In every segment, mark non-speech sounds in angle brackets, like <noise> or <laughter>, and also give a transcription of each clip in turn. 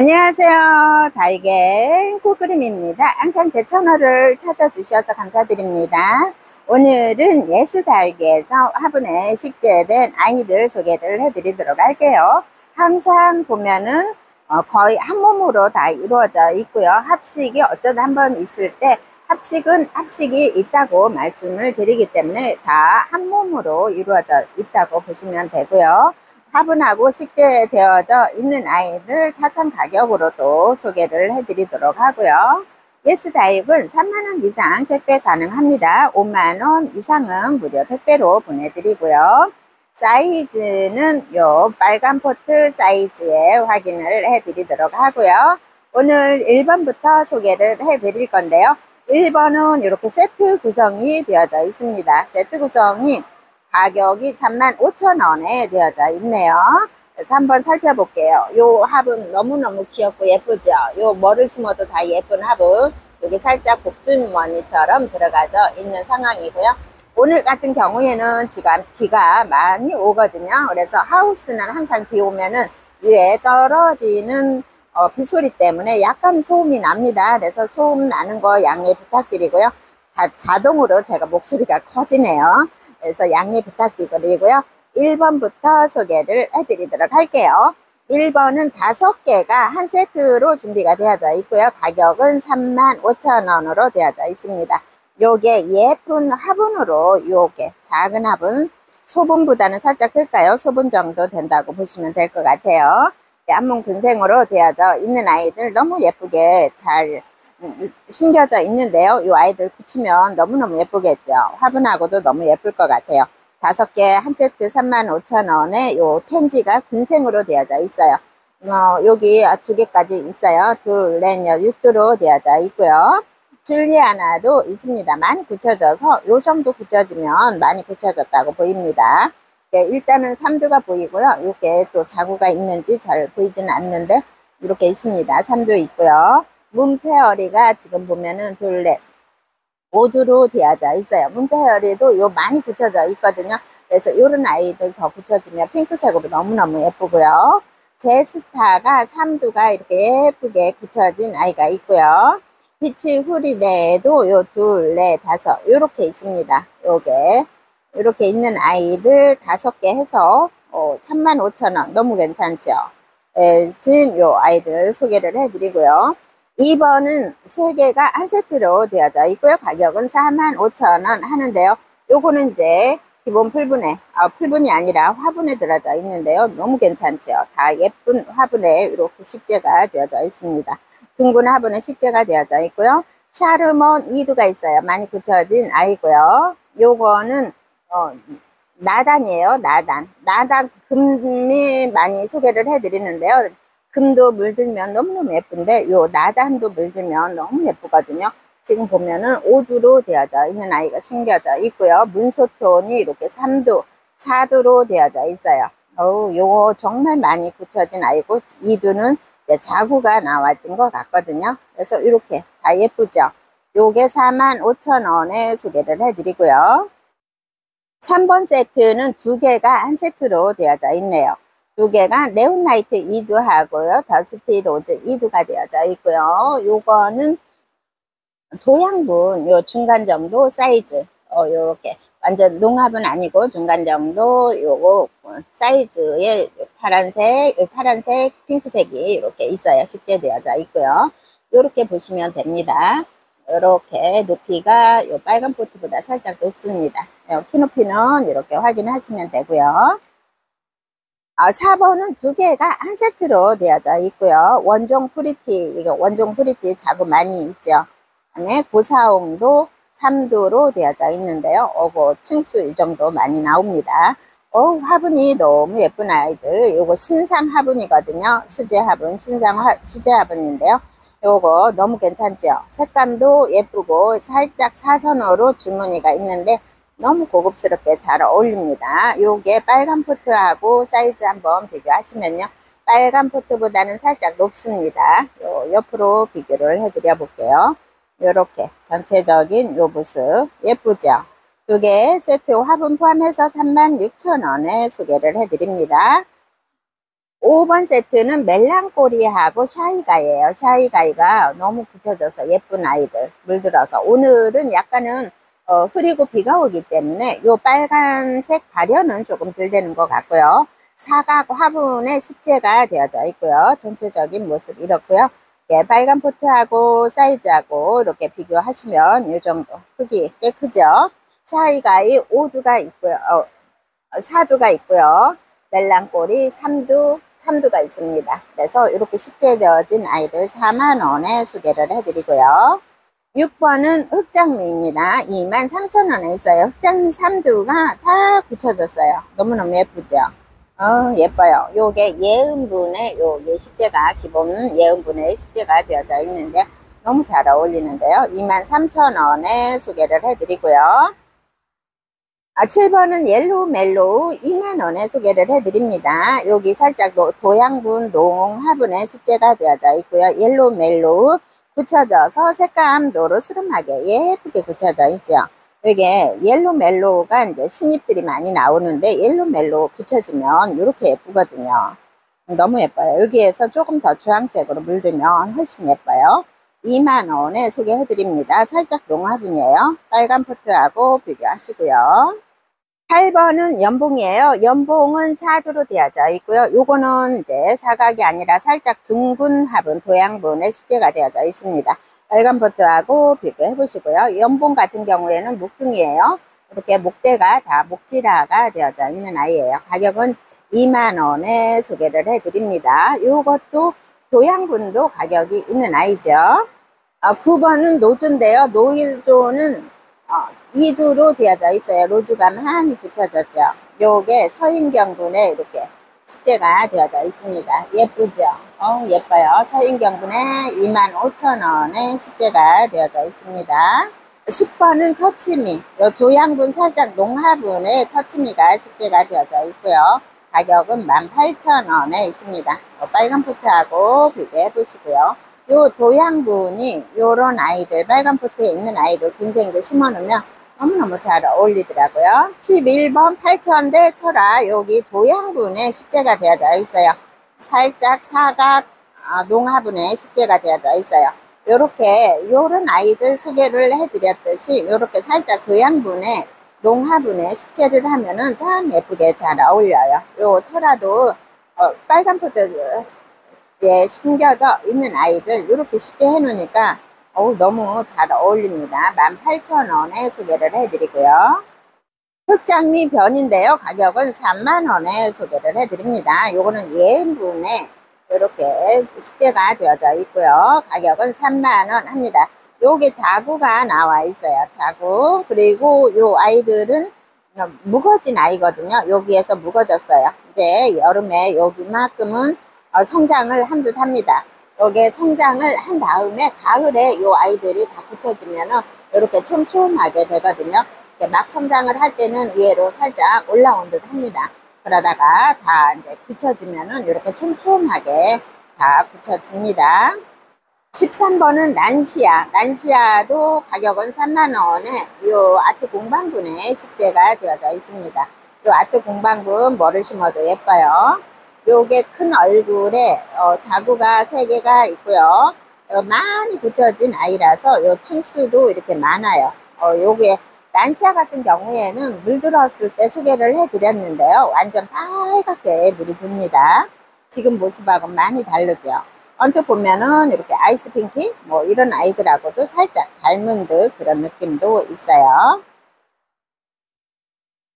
안녕하세요. 다이겐 코그림입니다. 항상 제 채널을 찾아주셔서 감사드립니다. 오늘은 예수달기에서 화분에 식재된 아이들 소개를 해드리도록 할게요. 항상 보면은 어, 거의 한 몸으로 다 이루어져 있고요. 합식이 어쩌다 한 번 있을 때 합식은 합식이 있다고 말씀을 드리기 때문에 다 한 몸으로 이루어져 있다고 보시면 되고요. 화분하고 식재되어져 있는 아이들 착한 가격으로도 소개를 해드리도록 하고요. 예스다입은 3만원 이상 택배 가능합니다. 5만원 이상은 무료 택배로 보내드리고요. 사이즈는 요 빨간 포트 사이즈에 확인을 해드리도록 하고요. 오늘 1번부터 소개를 해드릴 건데요. 1번은 이렇게 세트 구성이 되어져 있습니다. 세트 구성이 가격이 35,000원에 되어져 있네요. 그래서 한번 살펴볼게요. 요 화분 너무너무 귀엽고 예쁘죠? 요 뭐를 심어도 다 예쁜 화분. 여기 살짝 복준머니처럼 들어가져 있는 상황이고요. 오늘 같은 경우에는 지금 비가 많이 오거든요. 그래서 하우스는 항상 비 오면은 위에 떨어지는 어, 빗소리 때문에 약간 소음이 납니다. 그래서 소음 나는 거 양해 부탁드리고요. 다 자동으로 제가 목소리가 커지네요. 그래서 양해 부탁드리고요. 1번부터 소개를 해드리도록 할게요. 1번은 다섯 개가 한 세트로 준비가 되어져 있고요. 가격은 35,000원으로 되어져 있습니다. 요게 예쁜 화분으로 요게 작은 화분 소분보다는 살짝 클까요? 소분 정도 된다고 보시면 될 것 같아요. 안문 군생으로 되어져 있는 아이들 너무 예쁘게 잘 숨겨져 있는데요. 이 아이들 붙이면 너무너무 예쁘겠죠. 화분하고도 너무 예쁠 것 같아요. 다섯 개 한 세트 35,000원에 요 펜지가 군생으로 되어져 있어요. 어, 여기 두 개까지 있어요. 둘, 넷, 여, 육두로 되어져 있고요. 줄리아나도 있습니다. 많이 굳혀져서 요 정도 굳혀지면 많이 굳혀졌다고 보입니다. 네, 일단은 삼두가 보이고요. 이렇게 또 자구가 있는지 잘 보이지는 않는데 이렇게 있습니다. 삼두 있고요. 문페어리가 지금 보면은 둘넷 모두로 되어져 있어요. 문페어리도 요 많이 붙여져 있거든요. 그래서 요런 아이들 더 붙여지면 핑크색으로 너무너무 예쁘고요. 제스타가 삼두가 이렇게 예쁘게 붙여진 아이가 있고요. 피치 후리네도 요 둘, 넷, 다섯 요렇게 있습니다. 요게 이렇게 있는 아이들 다섯 개 해서 어, 35,000원 너무 괜찮죠? 에, 요 아이들 소개를 해드리고요. 2번은 3개가 한 세트로 되어져 있고요. 가격은 45,000원 하는데요. 요거는 이제 기본 풀분에, 아, 풀분이 아니라 화분에 들어져 있는데요. 너무 괜찮죠. 다 예쁜 화분에 이렇게 식재가 되어져 있습니다. 둥근 화분에 식재가 되어져 있고요. 샤르몬 이두가 있어요. 많이 붙여진 아이고요. 요거는 어, 나단이에요. 나단. 나단 금이 많이 소개를 해드리는데요. 금도 물들면 너무너무 예쁜데 요 나단도 물들면 너무 예쁘거든요. 지금 보면은 5두로 되어져 있는 아이가 심겨져 있고요. 문소톤이 이렇게 3두, 4두로 되어져 있어요. 어우, 요거 정말 많이 굳혀진 아이고 2두는 이제 자구가 나와진 것 같거든요. 그래서 이렇게 다 예쁘죠. 요게 45,000원에 소개를 해드리고요. 3번 세트는 두 개가 한 세트로 되어져 있네요. 두 개가 네온나이트 2두 하고요. 더스티 로즈 2두가 되어져 있고요. 요거는 도양분 요 중간 정도 사이즈. 어 요렇게 완전 농합은 아니고 중간 정도 요거 사이즈의 파란색 파란색 핑크색이 이렇게 있어요. 쉽게 되어져 있고요. 요렇게 보시면 됩니다. 이렇게 높이가 요 빨간 포트보다 살짝 높습니다. 키 높이는 이렇게 확인하시면 되고요 4번은 아, 두 개가 한 세트로 되어져 있고요. 원종 Pretty, 이거 원종 Pretty 자구 많이 있죠. 그다음에 고사옹도 3두로 되어져 있는데요. 어고 층수 이 정도 많이 나옵니다. 어, 화분이 너무 예쁜 아이들. 요거 신상 화분이거든요. 수제 화분, 신상 화, 수제 화분인데요. 요거 너무 괜찮죠? 색감도 예쁘고 살짝 사선으로 줄무늬가 있는데 너무 고급스럽게 잘 어울립니다. 요게 빨간 포트하고 사이즈 한번 비교하시면요. 빨간 포트보다는 살짝 높습니다. 요 옆으로 비교를 해드려 볼게요. 요렇게 전체적인 요 모습 예쁘죠? 두 개 세트 화분 포함해서 36,000원에 소개를 해드립니다. 5번 세트는 멜랑꼬리하고 샤이가예요. 샤이가이가 너무 굳혀져서 예쁜 아이들 물들어서 오늘은 약간은 어, 흐리고 비가 오기 때문에 요 빨간색 발현은 조금 덜 되는 것 같고요. 사각 화분에 식재가 되어져 있고요. 전체적인 모습 이렇고요. 예, 빨간 포트하고 사이즈하고 이렇게 비교하시면 이 정도 크기 꽤 크죠. 샤이가이 5두가 있고요. 어, 4두가 있고요. 멜랑꼬리 3두, 3두가 있습니다. 그래서 이렇게 식재되어진 아이들 4만원에 소개를 해드리고요. 6번은 흑장미입니다. 23,000원에 있어요. 흑장미 3두가 다 굳혀졌어요. 너무너무 예쁘죠? 어, 예뻐요. 요게 예은분의 요 예식재가 기본 예은분의 식재가 되어져 있는데 너무 잘 어울리는데요. 23,000원에 소개를 해드리고요. 아, 7번은 Yellow Mellow 2만원에 소개를 해드립니다. 여기 살짝 도, 도양분 long화분에 식재가 되어져 있고요. Yellow Mellow 굳혀져서 색감 노릇스름하게 예쁘게 굳혀져 있죠. 이게 Yellow Mellow가 이제 신입들이 많이 나오는데 Yellow Mellow 굳혀지면 이렇게 예쁘거든요. 너무 예뻐요. 여기에서 조금 더 주황색으로 물들면 훨씬 예뻐요. 2만원에 소개해드립니다. 살짝 long화분이에요. 빨간 포트하고 비교하시고요. 8번은 연봉이에요. 연봉은 사두로 되어져 있고요. 요거는 이제 사각이 아니라 살짝 둥근 화분, 도양분의 식재가 되어져 있습니다. 빨간 버트하고 비교해 보시고요. 연봉 같은 경우에는 묵둥이에요. 이렇게 목대가 다 목지라가 되어져 있는 아이예요. 가격은 2만원에 소개를 해드립니다. 이것도 도양분도 가격이 있는 아이죠. 어, 9번은 노조인데요. 노조는 어, 2두로 되어져 있어요. 로즈가 많이 붙여졌죠. 요게 서인경분에 이렇게 식재가 되어져 있습니다. 예쁘죠? 어, 예뻐요. 서인경분에 25,000원에 식재가 되어져 있습니다. 10번은 터치미. 요 도양분 살짝 농화분에 터치미가 식재가 되어져 있고요. 가격은 18,000원에 있습니다. 빨간 포트하고 비교해 보시고요. 요 도양분이 요런 아이들 빨간 포트에 있는 아이들 군생들 심어놓으면 너무너무 잘 어울리더라고요. 11번 8천대 철화 여기 도양분에 식재가 되어져 있어요. 살짝 사각 아, 농화분에 식재가 되어져 있어요. 요렇게 요런 아이들 소개를 해드렸듯이 요렇게 살짝 도양분에 농화분에 식재를 하면은 참 예쁘게 잘 어울려요. 요 철화도 어, 빨간 포트 에 심겨져 있는 아이들 이렇게 쉽게 해놓으니까 어우, 너무 잘 어울립니다. 18,000원에 소개를 해드리고요. 흑장미 변인데요. 가격은 3만원에 소개를 해드립니다. 요거는 예인분에 이렇게 식재가 되어져 있고요. 가격은 3만원 합니다. 요게 자구가 나와 있어요. 자구. 그리고 요 아이들은 묵어진 아이거든요. 여기에서 묵어졌어요. 이제 여름에 여기만큼은 어, 성장을 한 듯 합니다. 여기에 성장을 한 다음에 가을에 이 아이들이 다 붙여지면은 이렇게 촘촘하게 되거든요. 막 성장을 할 때는 위로 살짝 올라온 듯 합니다. 그러다가 다 이제 굳혀지면은 이렇게 촘촘하게 다 굳혀집니다. 13번은 난시아. 난시아도 가격은 3만원에 이 아트 공방분에 식재가 되어져 있습니다. 이 아트 공방분 뭐를 심어도 예뻐요. 요게 큰 얼굴에 어, 자구가 3개가 있고요. 어, 많이 붙여진 아이라서 요 층수도 이렇게 많아요. 어, 요게 란시아 같은 경우에는 물들었을 때 소개를 해드렸는데요. 완전 빨갛게 물이 듭니다. 지금 모습하고는 많이 다르죠. 언뜻 보면은 이렇게 아이스 핑키 뭐 이런 아이들하고도 살짝 닮은 듯 그런 느낌도 있어요.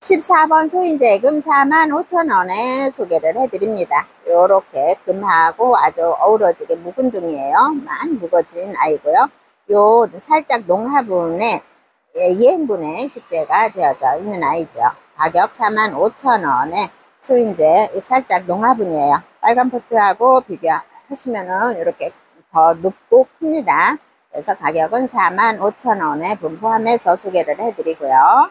14번 소인제금 45,000원에 소개를 해드립니다. 이렇게 금하고 아주 어우러지게 묵은 등이에요. 많이 묵어진 아이고요. 요 살짝 농화분에 예행분의 식재가 되어져 있는 아이죠. 가격 45,000원에 소인제 살짝 농화분이에요. 빨간 포트하고 비교하시면은 이렇게 더 높고 큽니다. 그래서 가격은 45,000원에 분포함해서 소개를 해드리고요.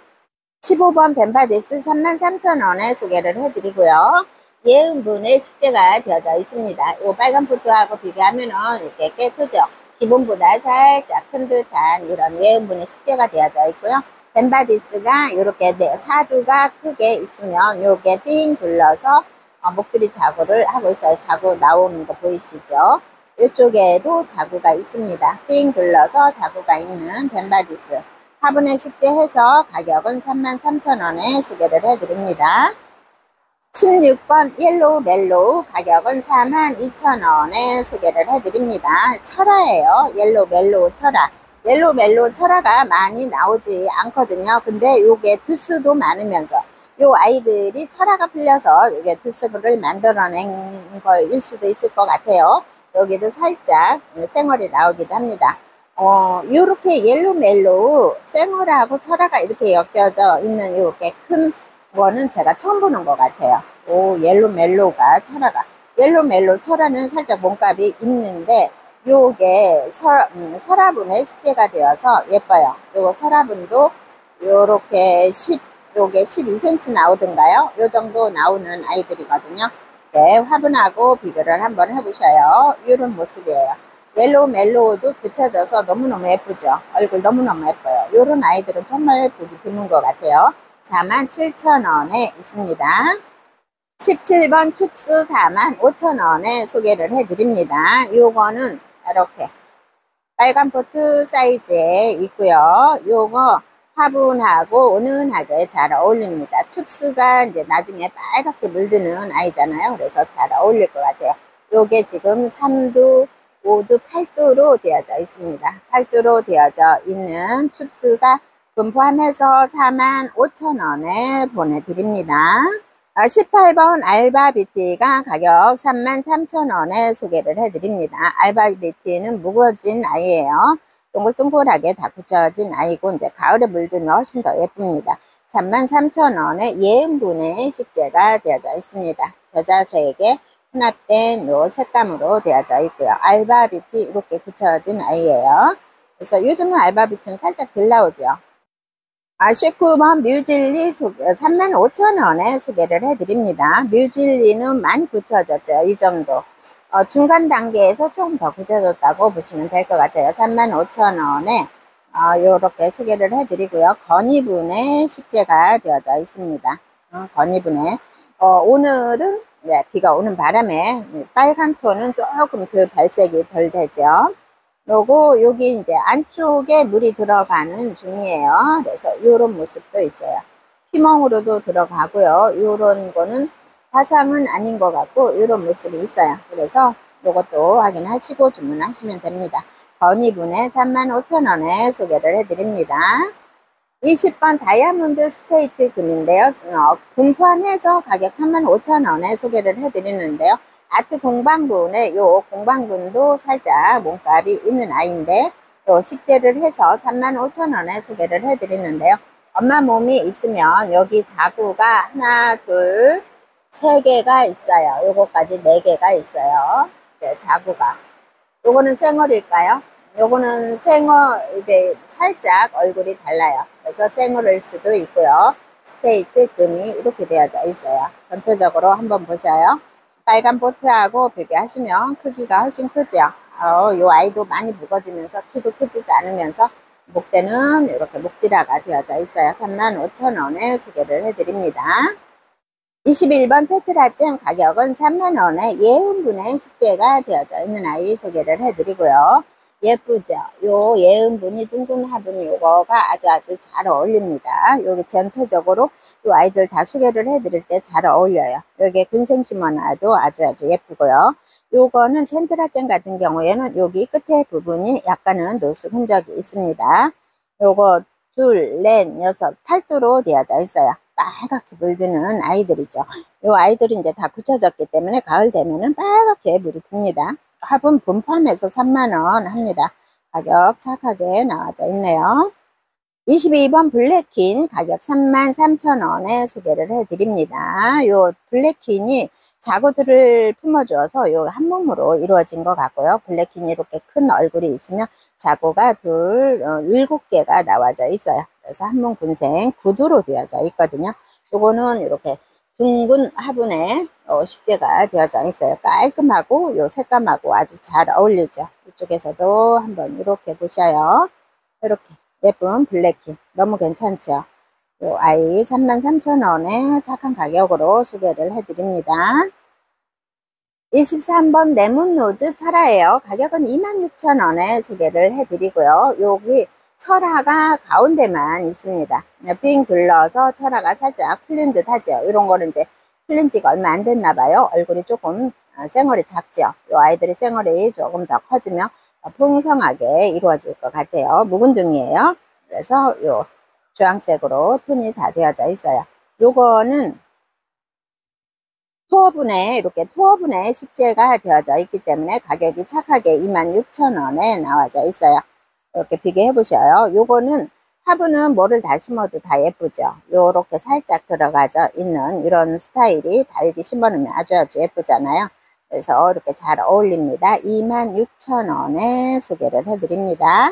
15번 벤바디스 33,000원에 소개를 해드리고요. 예은분에 식재가 되어져 있습니다. 이 빨간 포트하고 비교하면 이렇게 꽤 크죠. 기본보다 살짝 큰 듯한 이런 예은분에 식재가 되어져 있고요. 벤바디스가 이렇게 사두가 크게 있으면 이게 삥 둘러서 어, 목도리 자구를 하고 있어요. 자구 나오는 거 보이시죠? 이쪽에도 자구가 있습니다. 삥 둘러서 자구가 있는 벤바디스. 화분에 식재해서 가격은 33,000원에 소개를 해드립니다. 16번 Yellow Mellow 가격은 42,000원에 소개를 해드립니다. 철화예요. Yellow Mellow 철화. Yellow Mellow 철화가 많이 나오지 않거든요. 근데 요게 두수도 많으면서 요 아이들이 철화가 풀려서 이게 두수를 만들어낸 거일 수도 있을 것 같아요. 여기도 살짝 생얼이 나오기도 합니다. 어, 요렇게 Yellow Mellow 생얼하고 철화가 이렇게 엮여져 있는 이렇게 큰 거는 제가 처음 보는 것 같아요. 오, Yellow Mellow가 철화가. Yellow Mellow 철화는 살짝 몸값이 있는데 요게 설, 음, 설화분에 식재가 되어서 예뻐요. 요거 설화분도 요렇게 10, 요게 12cm 나오던가요? 요 정도 나오는 아이들이거든요. 네, 화분하고 비교를 한번 해보셔요. 이런 모습이에요. Yellow Mellow도 굳혀져서 너무너무 예쁘죠. 얼굴 너무너무 예뻐요. 이런 아이들은 정말 보기 드문 것 같아요. 47,000원에 있습니다. 17번 춥스 45,000원에 소개를 해드립니다. 요거는 이렇게 빨간 포트 사이즈에 있고요. 요거 화분하고 은은하게 잘 어울립니다. 춥스가 이제 나중에 빨갛게 물드는 아이잖아요. 그래서 잘 어울릴 것 같아요. 요게 지금 3두, 5두, 8두로 되어져 있습니다. 8두로 되어져 있는 춥수가 분포함해서 45,000원에 보내드립니다. 18번 아, 알바비티가 가격 33,000원에 소개를 해드립니다. 알바비티는 무거워진 아이예요. 동글동글하게 다 붙여진 아이고 이제 가을에 물들면 훨씬 더 예쁩니다. 33,000원에 예은분의 식재가 되어져 있습니다. 겨자색에 혼합된 요 색감으로 되어져 있고요. 알바비티 이렇게 붙여진 아이예요. 그래서 요즘은 알바비티는 살짝 들 나오죠. 아, 19번 뮤질리 소개, 35,000원에 소개를 해드립니다. 뮤질리는 많이 붙여졌죠. 이 정도. 어, 중간 단계에서 조금 더 굳어졌다고 보시면 될 것 같아요. 35,000원에 어, 이렇게 소개를 해드리고요. 건이분의 식재가 되어져 있습니다. 어, 건이분에 어, 오늘은 네, 비가 오는 바람에 빨간 톤은 조금 그 발색이 덜 되죠. 그리고 여기 이제 안쪽에 물이 들어가는 중이에요. 그래서 이런 모습도 있어요. 피멍으로도 들어가고요. 이런 거는 화상은 아닌 것 같고 이런 모습이 있어요. 그래서 이것도 확인하시고 주문하시면 됩니다. 건이분에 35,000원에 소개를 해드립니다. 20번 Diamond State 금인데요. 어, 분포함해서 가격 35,000원에 소개를 해드리는데요. 아트 공방분에 요 공방분도 살짝 몸값이 있는 아이인데 또 식재를 해서 35,000원에 소개를 해드리는데요. 엄마 몸이 있으면 여기 자구가 하나, 둘, 세 개가 있어요. 요거까지 네 개가 있어요. 네, 자구가. 요거는 생얼일까요? 요거는 생얼, 이게 살짝 얼굴이 달라요. 그래서 생얼일 수도 있고요. State 금이 이렇게 되어져 있어요. 전체적으로 한번 보셔요. 빨간 포트하고 비교하시면 크기가 훨씬 크죠. 어, 요 아이도 많이 묵어지면서 키도 크지도 않으면서 목대는 이렇게 목질화가 되어져 있어요. 35,000원에 소개를 해드립니다. 21번 테트라잼 가격은 3만원에 예은분에 식재가 되어져 있는 아이 소개를 해드리고요. 예쁘죠? 요 예은분이 둥근 화분 요거가 아주 아주 잘 어울립니다. 여기 전체적으로 요 아이들 다 소개를 해드릴 때 잘 어울려요. 여기 근생 심어놔도 아주 아주 예쁘고요. 요거는 텐트라잼 같은 경우에는 여기 끝에 부분이 약간은 노숙 흔적이 있습니다. 요거 둘, 넷, 여섯, 팔두로 되어져 있어요. 빨갛게 물드는 아이들이죠. 이 아이들이 이제 다 굳혀졌기 때문에 가을 되면은 빨갛게 물이 듭니다. 화분 분포함에서 3만원 합니다. 가격 착하게 나와져 있네요. 22번 블랙킨 가격 33,000원에 소개를 해드립니다. 요 블랙킨이 자구들을 품어주어서 요 한 몸으로 이루어진 것 같고요. 블랙킨이 이렇게 큰 얼굴이 있으면 자구가 둘, 어, 일곱 개가 나와져 있어요. 그래서 한 몸 군생 구두로 되어져 있거든요. 요거는 이렇게 둥근 화분에 어, 식재가 되어져 있어요. 깔끔하고 요 색감하고 아주 잘 어울리죠. 이쪽에서도 한번 이렇게 보셔요. 이렇게 예쁜 Black Queen 너무 괜찮죠. 요 아이 33,000원에 착한 가격으로 소개를 해드립니다. 23번 Lemon Rose 철화예요. 가격은 26,000원에 소개를 해드리고요. 여기 철화가 가운데만 있습니다. 빙 둘러서 철화가 살짝 풀린 듯 하죠. 이런 거는 이제 풀린 지가 얼마 안 됐나 봐요. 얼굴이 조금 어, 생얼이 작죠. 이 아이들이 생얼이 조금 더 커지면 풍성하게 이루어질 것 같아요. 묵은둥이에요. 그래서 요 주황색으로 톤이 다 되어져 있어요. 요거는 투어분에 이렇게 투어분에 식재가 되어져 있기 때문에 가격이 착하게 26,000원에 나와져 있어요. 이렇게 비교해 보셔요. 요거는 화분은 뭐를 다 심어도 다 예쁘죠. 요렇게 살짝 들어가져 있는 이런 스타일이 달기 심어놓으면 아주 아주 예쁘잖아요. 그래서 이렇게 잘 어울립니다. 26,000원에 소개를 해드립니다.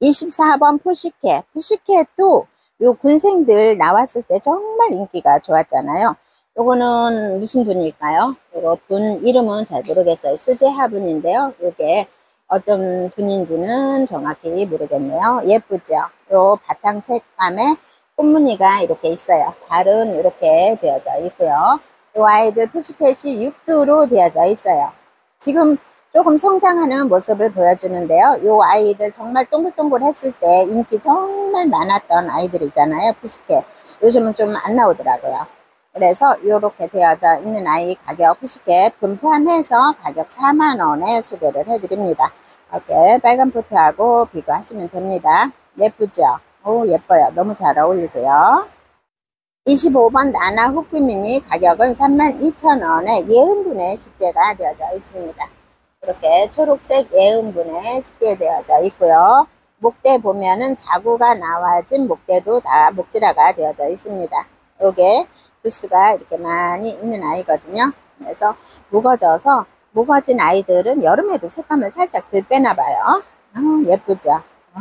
24번 푸시켓. 푸시켓도 요 군생들 나왔을 때 정말 인기가 좋았잖아요. 요거는 무슨 분일까요? 요거 분 이름은 잘 모르겠어요. 수제 화분인데요. 요게 어떤 분인지는 정확히 모르겠네요. 예쁘죠? 요 바탕 색감에 꽃무늬가 이렇게 있어요. 발은 이렇게 되어져 있고요. 요 아이들 푸시켓이 6두로 되어져 있어요. 지금 조금 성장하는 모습을 보여주는데요. 요 아이들 정말 동글동글 했을 때 인기 정말 많았던 아이들이잖아요. 푸시켓. 요즘은 좀 안 나오더라고요. 그래서 이렇게 되어져 있는 아이 가격 푸시켓 분포함해서 가격 4만원에 소개를 해드립니다. 이렇게 빨간 포트하고 비교하시면 됩니다. 예쁘죠? 오 예뻐요. 너무 잘 어울리고요. 25번 나나 후크미니 가격은 32,000원에 예은분의 식재가 되어져 있습니다. 이렇게 초록색 예은분에 식재되어져 있고요. 목대 보면은 자구가 나와진 목대도 다 목질화가 되어져 있습니다. 요게 두수가 이렇게 많이 있는 아이거든요. 그래서 무거져서 무거진 아이들은 여름에도 색감을 살짝 들 빼나 봐요. 어, 예쁘죠? 어,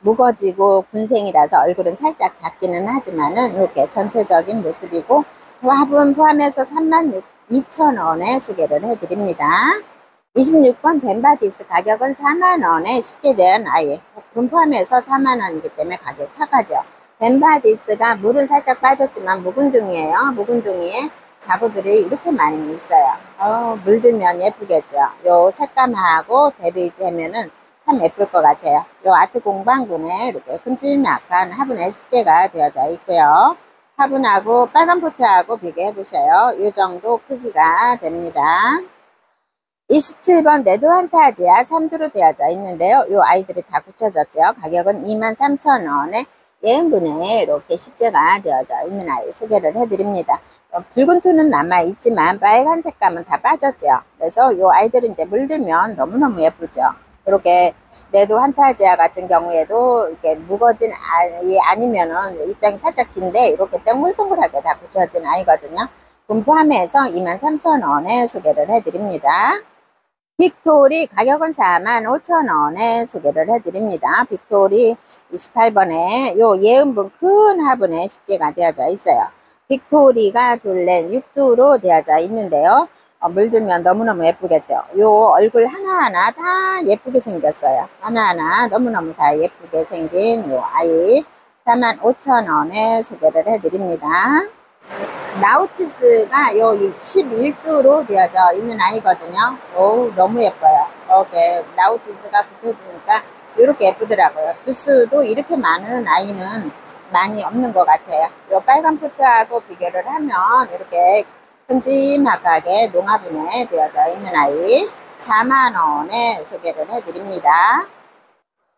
묵어지고 군생이라서 얼굴은 살짝 작기는 하지만은 이렇게 전체적인 모습이고 화분 포함해서 32,000원에 소개를 해드립니다. 26번 벤바디스 가격은 4만원에 식재된 아이 분 포함해서 4만원이기 때문에 가격 착하죠. 벤바디스가 물은 살짝 빠졌지만 묵은둥이에요. 묵은둥이에 자구들이 이렇게 많이 있어요. 어, 물들면 예쁘겠죠. 요 색감하고 대비되면은 참 예쁠 것 같아요. 요 아트 공방군에 이렇게 큼지막한 화분의 식재가 되어져 있고요. 화분하고 빨간 포트하고 비교해 보셔요. 이 정도 크기가 됩니다. 27번 네드 환타지아 3두로 되어져 있는데요. 이 아이들이 다 붙여졌죠. 가격은 23,000원에 예은분에 이렇게 식재가 되어져 있는 아이 소개를 해드립니다. 어, 붉은 톤은 남아있지만 빨간 색감은 다 빠졌죠. 그래서 이 아이들은 이제 물들면 너무너무 예쁘죠. 이렇게 Red Fantasia 같은 경우에도 이렇게 묵어진 아이 아니면은 입장이 살짝 긴데 이렇게 땡글동글하게 다 굳혀진 아이거든요. 분포함해서 23,000원에 소개를 해드립니다. Victory 가격은 45,000원에 소개를 해드립니다. Victory 28번에 요 예은분 큰 화분에 식재가 되어져 있어요. 빅토리가 둘레 6두로 되어져 있는데요. 어, 물들면 너무너무 예쁘겠죠. 요 얼굴 하나하나 다 예쁘게 생겼어요. 하나하나 너무너무 다 예쁘게 생긴 요 아이 45,000원에 소개를 해드립니다. 나우치스가 요 11두로 되어져 있는 아이거든요. 오 너무 예뻐요. 이렇게 나우치스가 붙여지니까 이렇게 예쁘더라고요. 두수도 이렇게 많은 아이는 많이 없는 것 같아요. 요 빨간 포트하고 비교를 하면 이렇게 큼지막하게 농화분에 되어져 있는 아이 4만원에 소개를 해드립니다.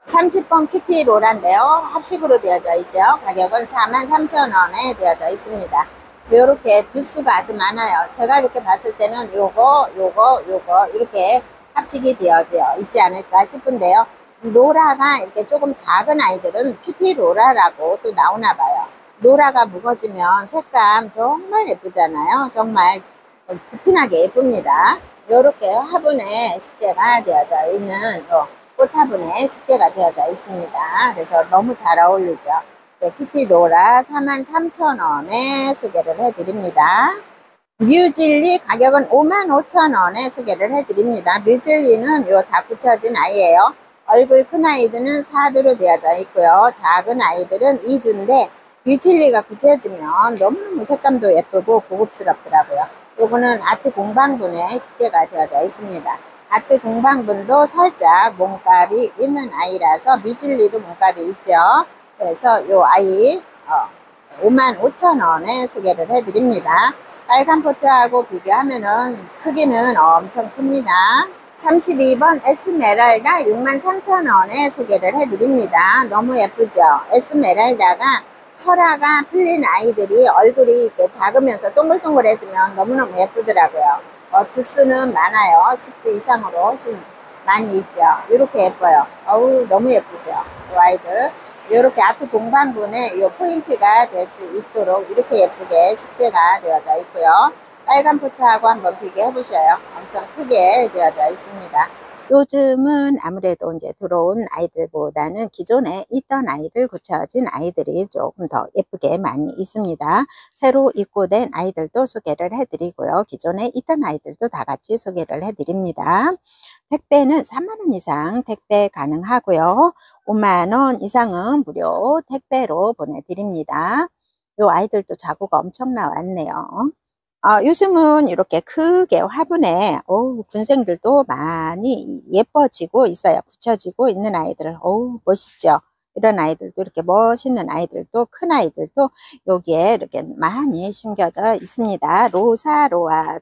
30번 키티 로라인데요. 합식으로 되어져 있죠. 가격은 43,000원에 되어져 있습니다. 이렇게 두수가 아주 많아요. 제가 이렇게 봤을 때는 요거, 요거, 요거 이렇게 합식이 되어져 있지 않을까 싶은데요. 로라가 이렇게 조금 작은 아이들은 큐티 로라라고 또 나오나 봐요. 로라가 묵어지면 색감 정말 예쁘잖아요. 정말 푸틴하게 예쁩니다. 이렇게 화분에 식재가 되어져 있는 꽃화분에 식재가 되어져 있습니다. 그래서 너무 잘 어울리죠. 네, 큐티 로라 43,000원에 소개를 해드립니다. 뮤즐리 가격은 55,000원에 소개를 해드립니다. 뮤즐리는 요 다 굳혀진 아이예요. 얼굴 큰 아이들은 4두로 되어져 있고요. 작은 아이들은 2두인데 비질리가 굳혀지면 너무너무 색감도 예쁘고 고급스럽더라고요. 요거는 아트 공방분에 식재가 되어져 있습니다. 아트 공방분도 살짝 몸값이 있는 아이라서 뮤즐리도 몸값이 있죠. 그래서 요 아이 어, 55,000원에 소개를 해드립니다. 빨간 포트하고 비교하면 은 크기는 엄청 큽니다. 32번 에스메랄다 63,000원에 소개를 해드립니다. 너무 예쁘죠? 에스메랄다가 철화가 풀린 아이들이 얼굴이 이렇게 작으면서 동글동글해지면 너무너무 예쁘더라고요. 어, 두수는 많아요. 10두 이상으로 훨씬 많이 있죠. 이렇게 예뻐요. 어우 너무 예쁘죠. 이 아이들. 이렇게 아트 공방분에 이 포인트가 될 수 있도록 이렇게 예쁘게 식재가 되어져 있고요. 빨간 포트하고 한번 비교해 보셔요. 엄청 크게 되어져 있습니다. 요즘은 아무래도 이제 들어온 아이들보다는 기존에 있던 아이들 굳혀진 아이들이 조금 더 예쁘게 많이 있습니다. 새로 입고된 아이들도 소개를 해드리고요. 기존에 있던 아이들도 다 같이 소개를 해드립니다. 택배는 3만원 이상 택배 가능하고요. 5만원 이상은 무료 택배로 보내드립니다. 요 아이들도 자구가 엄청 나왔네요. 아, 요즘은 이렇게 크게 화분에 오, 군생들도 많이 예뻐지고 있어요. 붙여지고 있는 아이들. 오, 멋있죠? 이런 아이들도 이렇게 멋있는 아이들도 큰 아이들도 여기에 이렇게 많이 심겨져 있습니다. 로사, 로아,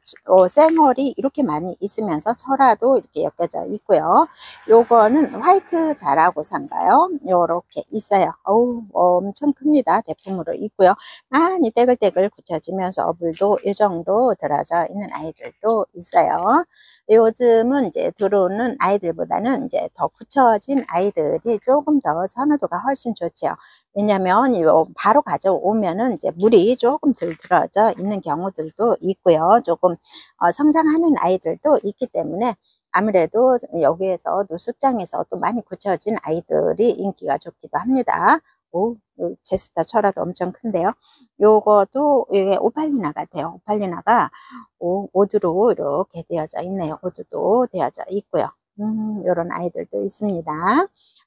생얼이 이렇게 많이 있으면서 철화도 이렇게 엮여져 있고요. 요거는 화이트 자라고 산가요? 요렇게 있어요. 어우 엄청 큽니다. 대품으로 있고요. 많이 떼글떼글 굳혀지면서 물도 이 정도 들어져 있는 아이들도 있어요. 요즘은 이제 들어오는 아이들보다는 이제 더 굳혀진 아이들이 조금 더 선호도 정도가 훨씬 좋죠. 왜냐면 바로 가져오면은 이제 물이 조금 덜 들어져 있는 경우들도 있고요. 조금 어, 성장하는 아이들도 있기 때문에 아무래도 여기에서 노숙장에서 또 많이 굳혀진 아이들이 인기가 좋기도 합니다. 오, 제스타 철화도 엄청 큰데요. 요것도 이게 오팔리나 같아요. 오팔리나가 오, 오드로 이렇게 되어져 있네요. 오드도 되어져 있고요. 음, 이런 아이들도 있습니다.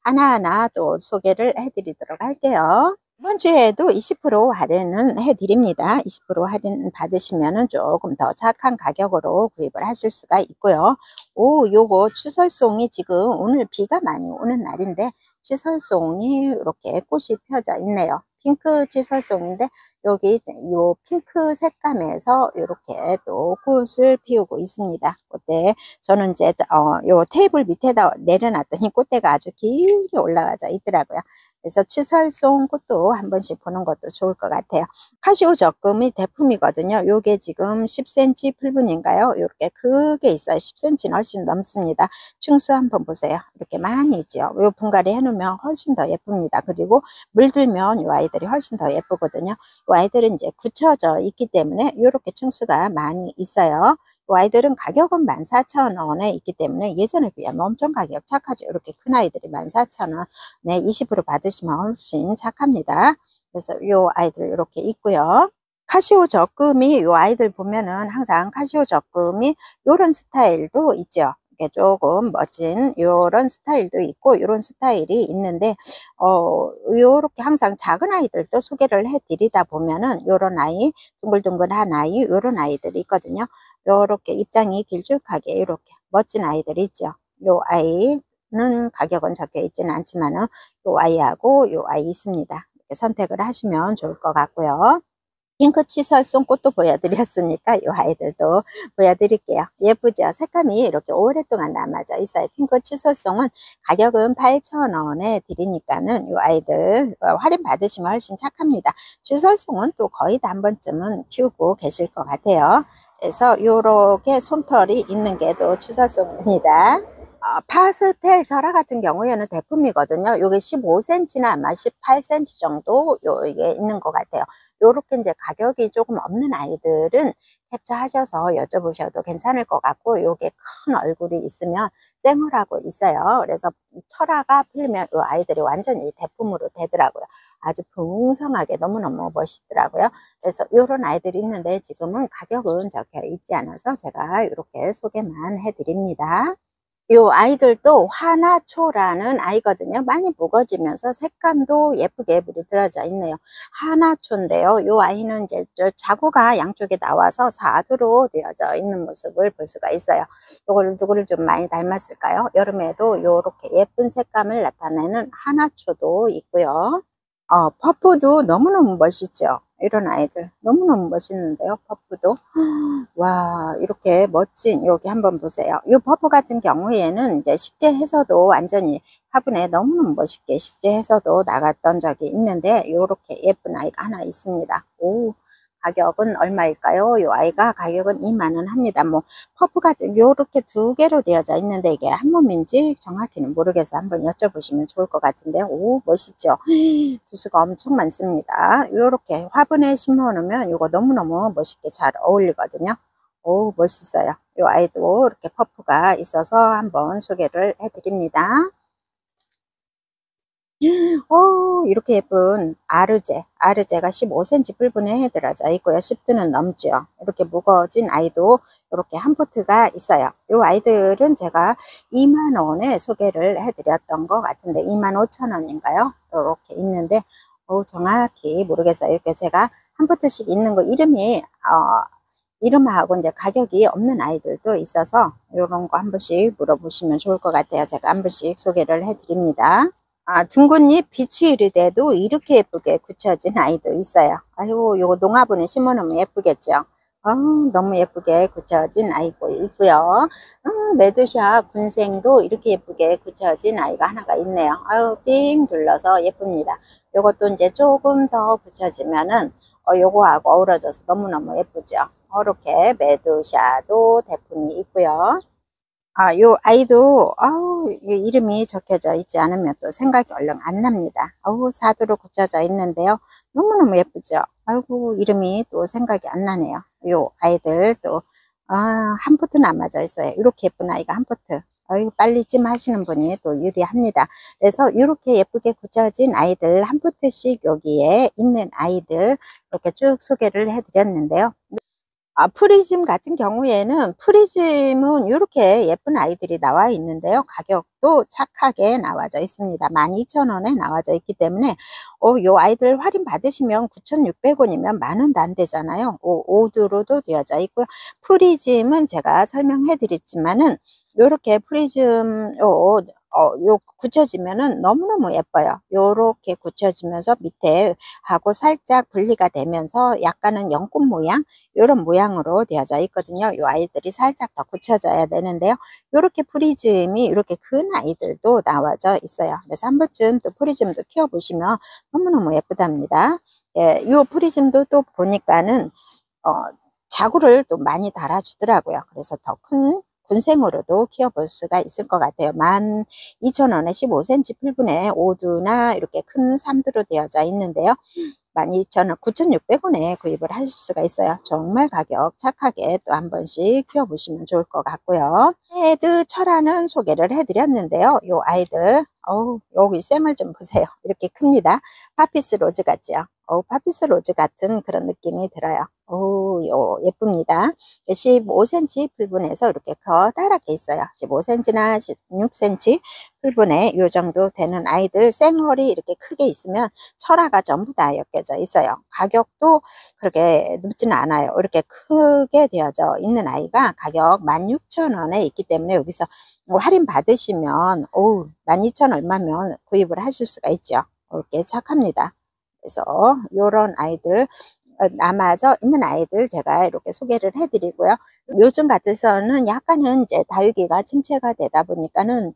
하나하나 또 소개를 해드리도록 할게요. 이번 주에도 20% 할인은 해드립니다. 20% 할인 받으시면 조금 더 착한 가격으로 구입을 하실 수가 있고요. 오, 요거 추설송이 지금 오늘 비가 많이 오는 날인데 추설송이 이렇게 꽃이 펴져 있네요. 핑크 취설송인데 여기 요 핑크 색감에서 이렇게 또 꽃을 피우고 있습니다. 꽃대 저는 이제 어, 요 테이블 밑에다 내려놨더니 꽃대가 아주 길게 올라가져 있더라고요. 그래서 치설송 꽃도 한 번씩 보는 것도 좋을 것 같아요. 카시오 적금이 대품이거든요. 요게 지금 10cm 풀분인가요? 이렇게 크게 있어요. 10cm는 훨씬 넘습니다. 충수 한번 보세요. 이렇게 많이 있죠. 요 분갈이 해놓으면 훨씬 더 예쁩니다. 그리고 물들면 이 아이들이 훨씬 더 예쁘거든요. 이 아이들은 이제 굳혀져 있기 때문에 이렇게 충수가 많이 있어요. 이 아이들은 가격은 14,000원에 있기 때문에 예전에 비하면 엄청 가격 착하죠. 이렇게 큰 아이들이 14,000원에 20% 받으시면 훨씬 착합니다. 그래서 이 아이들 이렇게 있고요. 카시오 적금이 이 아이들 보면은 항상 카시오 적금이 이런 스타일도 있죠. 조금 멋진 이런 스타일도 있고 이런 스타일이 있는데 어 요렇게 항상 작은 아이들도 소개를 해 드리다 보면은 요런 아이 둥글둥글한 아이 요런 아이들이 있거든요. 요렇게 입장이 길쭉하게 이렇게 멋진 아이들이 있죠. 요 아이는 가격은 적혀 있지는 않지만은 요 아이하고 요 아이 있습니다. 선택을 하시면 좋을 것 같고요 핑크 치 설송 꽃도 보여드렸으니까 이 아이들도 보여드릴게요. 예쁘죠? 색감이 이렇게 오랫동안 남아져 있어요. 핑크 치 설송은 가격은 8,000원에 드리니까는 이 아이들 어, 할인 받으시면 훨씬 착합니다. 치설송은 또 거의 다 한 번쯤은 키우고 계실 것 같아요. 그래서 이렇게 솜털이 있는 게또 추설송입니다. 어, 파스텔 절화 같은 경우에는 대품이거든요. 요게 15cm나 아마 18cm 정도 요 이게 있는 것 같아요. 요렇게 이제 가격이 조금 없는 아이들은 캡처하셔서 여쭤보셔도 괜찮을 것 같고 요게 큰 얼굴이 있으면 쌩얼하고 있어요. 그래서 철화가 풀리면 요 아이들이 완전히 대품으로 되더라고요. 아주 풍성하게 너무너무 멋있더라고요. 그래서 요런 아이들이 있는데 지금은 가격은 적혀 있지 않아서 제가 이렇게 소개만 해드립니다. 요 아이들도 하나초라는 아이거든요. 많이 묵어지면서 색감도 예쁘게 물이 들어져 있네요. 하나초인데요. 요 아이는 이제 자구가 양쪽에 나와서 사두로 되어져 있는 모습을 볼 수가 있어요. 요걸 누구를 좀 많이 닮았을까요? 여름에도 요렇게 예쁜 색감을 나타내는 하나초도 있고요. 어, 퍼프도 너무너무 멋있죠. 이런 아이들. 너무너무 멋있는데요 퍼프도. <gasps> 와 이렇게 멋진 여기 한번 보세요. 이 퍼프 같은 경우에는 이제 식재해서도 완전히 화분에 너무너무 멋있게 식재해서도 나갔던 적이 있는데 이렇게 예쁜 아이가 하나 있습니다. 오 가격은 얼마일까요? 이 아이가 가격은 2만원 합니다. 뭐 퍼프 같은 요렇게 두 개로 되어져 있는데 이게 한 몸인지 정확히는 모르겠어 한번 여쭤보시면 좋을 것 같은데 오 멋있죠? <gasps> 두수가 엄청 많습니다. 요렇게 화분에 심어 놓으면 이거 너무너무 멋있게 잘 어울리거든요. 오 멋있어요. 이 아이도 이렇게 퍼프가 있어서 한번 소개를 해드립니다. 오, 이렇게 예쁜 아르제, 아르제가 15cm 풀분에 들어져 있고요. 10두는 넘죠. 이렇게 무거워진 아이도 이렇게 한 포트가 있어요. 이 아이들은 제가 2만원에 소개를 해드렸던 것 같은데 2만 5천원인가요? 이렇게 있는데 오, 정확히 모르겠어요. 이렇게 제가 한 포트씩 있는 거 이름이 어, 이름하고 이제 가격이 없는 아이들도 있어서 이런 거 한 번씩 물어보시면 좋을 것 같아요. 제가 한 번씩 소개를 해드립니다. 아, 둥근잎 비추이르대도 이렇게 예쁘게 굳혀진 아이도 있어요. 아이고, 요거 농화분에 심어놓으면 예쁘겠죠. 어, 너무 예쁘게 굳혀진 아이고 있고요. 어, 메드샤 군생도 이렇게 예쁘게 굳혀진 아이가 하나가 있네요. 아유, 삥 둘러서 예쁩니다. 요것도 이제 조금 더 굳혀지면은 어, 요거하고 어우러져서 너무너무 예쁘죠. 이렇게 메드샤도 대품이 있고요. 아, 요 아이도, 아우, 이름이 적혀져 있지 않으면 또 생각이 얼른 안 납니다. 아우, 사두로 굳혀져 있는데요. 너무너무 예쁘죠? 아이고, 이름이 또 생각이 안 나네요. 요 아이들 또, 아, 한 포트 남아져 있어요. 이렇게 예쁜 아이가 한 포트. 아유, 빨리 찜 하시는 분이 또 유리합니다. 그래서 이렇게 예쁘게 굳혀진 아이들 한 포트씩 여기에 있는 아이들 이렇게 쭉 소개를 해드렸는데요. 아, 프리즘 같은 경우에는 프리즘은 이렇게 예쁜 아이들이 나와 있는데요. 가격도 착하게 나와져 있습니다. 12,000원에 나와져 있기 때문에 어, 요 아이들 할인 받으시면 9,600원이면 만원도 안 되잖아요. 오, 오두로도 되어져 있고요. 프리즘은 제가 설명해 드렸지만은 이렇게 프리즘 어, 어, 요 굳혀지면은 너무너무 예뻐요. 요렇게 굳혀지면서 밑에 하고 살짝 분리가 되면서 약간은 연꽃 모양 요런 모양으로 되어져 있거든요. 요 아이들이 살짝 더 굳혀져야 되는데요. 요렇게 프리즘이 이렇게 큰 아이들도 나와져 있어요. 그래서 한 번쯤 또 프리즘도 키워보시면 너무너무 예쁘답니다. 예, 요 프리즘도 또 보니까는 어, 자구를 또 많이 달아주더라고요. 그래서 더 큰 군생으로도 키워볼 수가 있을 것 같아요. 12,000원에 15cm 풀분에 5두나 이렇게 큰 3두로 되어져 있는데요. 12,000원, 9,600원에 구입을 하실 수가 있어요. 정말 가격 착하게 또 한 번씩 키워보시면 좋을 것 같고요. 헤드 철화는 소개를 해드렸는데요. 요 아이들, 어우, 여기 생얼을 좀 보세요. 이렇게 큽니다. 파피스 로즈 같죠? 어 파피스 로즈 같은 그런 느낌이 들어요. 오, 요, 예쁩니다. 15cm 풀분에서 이렇게 커다랗게 있어요. 15cm나 16cm 풀분에 요 정도 되는 아이들 생얼이 이렇게 크게 있으면 철화가 전부 다 엮여져 있어요. 가격도 그렇게 높지는 않아요. 이렇게 크게 되어져 있는 아이가 가격 16,000원에 있기 때문에 여기서 뭐 할인 받으시면 오 12,000 얼마면 구입을 하실 수가 있죠. 이렇게 착합니다. 그래서 이런 아이들 어, 남아져 있는 아이들 제가 이렇게 소개를 해드리고요. 요즘 같아서는 약간은 이제 다육이가 침체가 되다 보니까는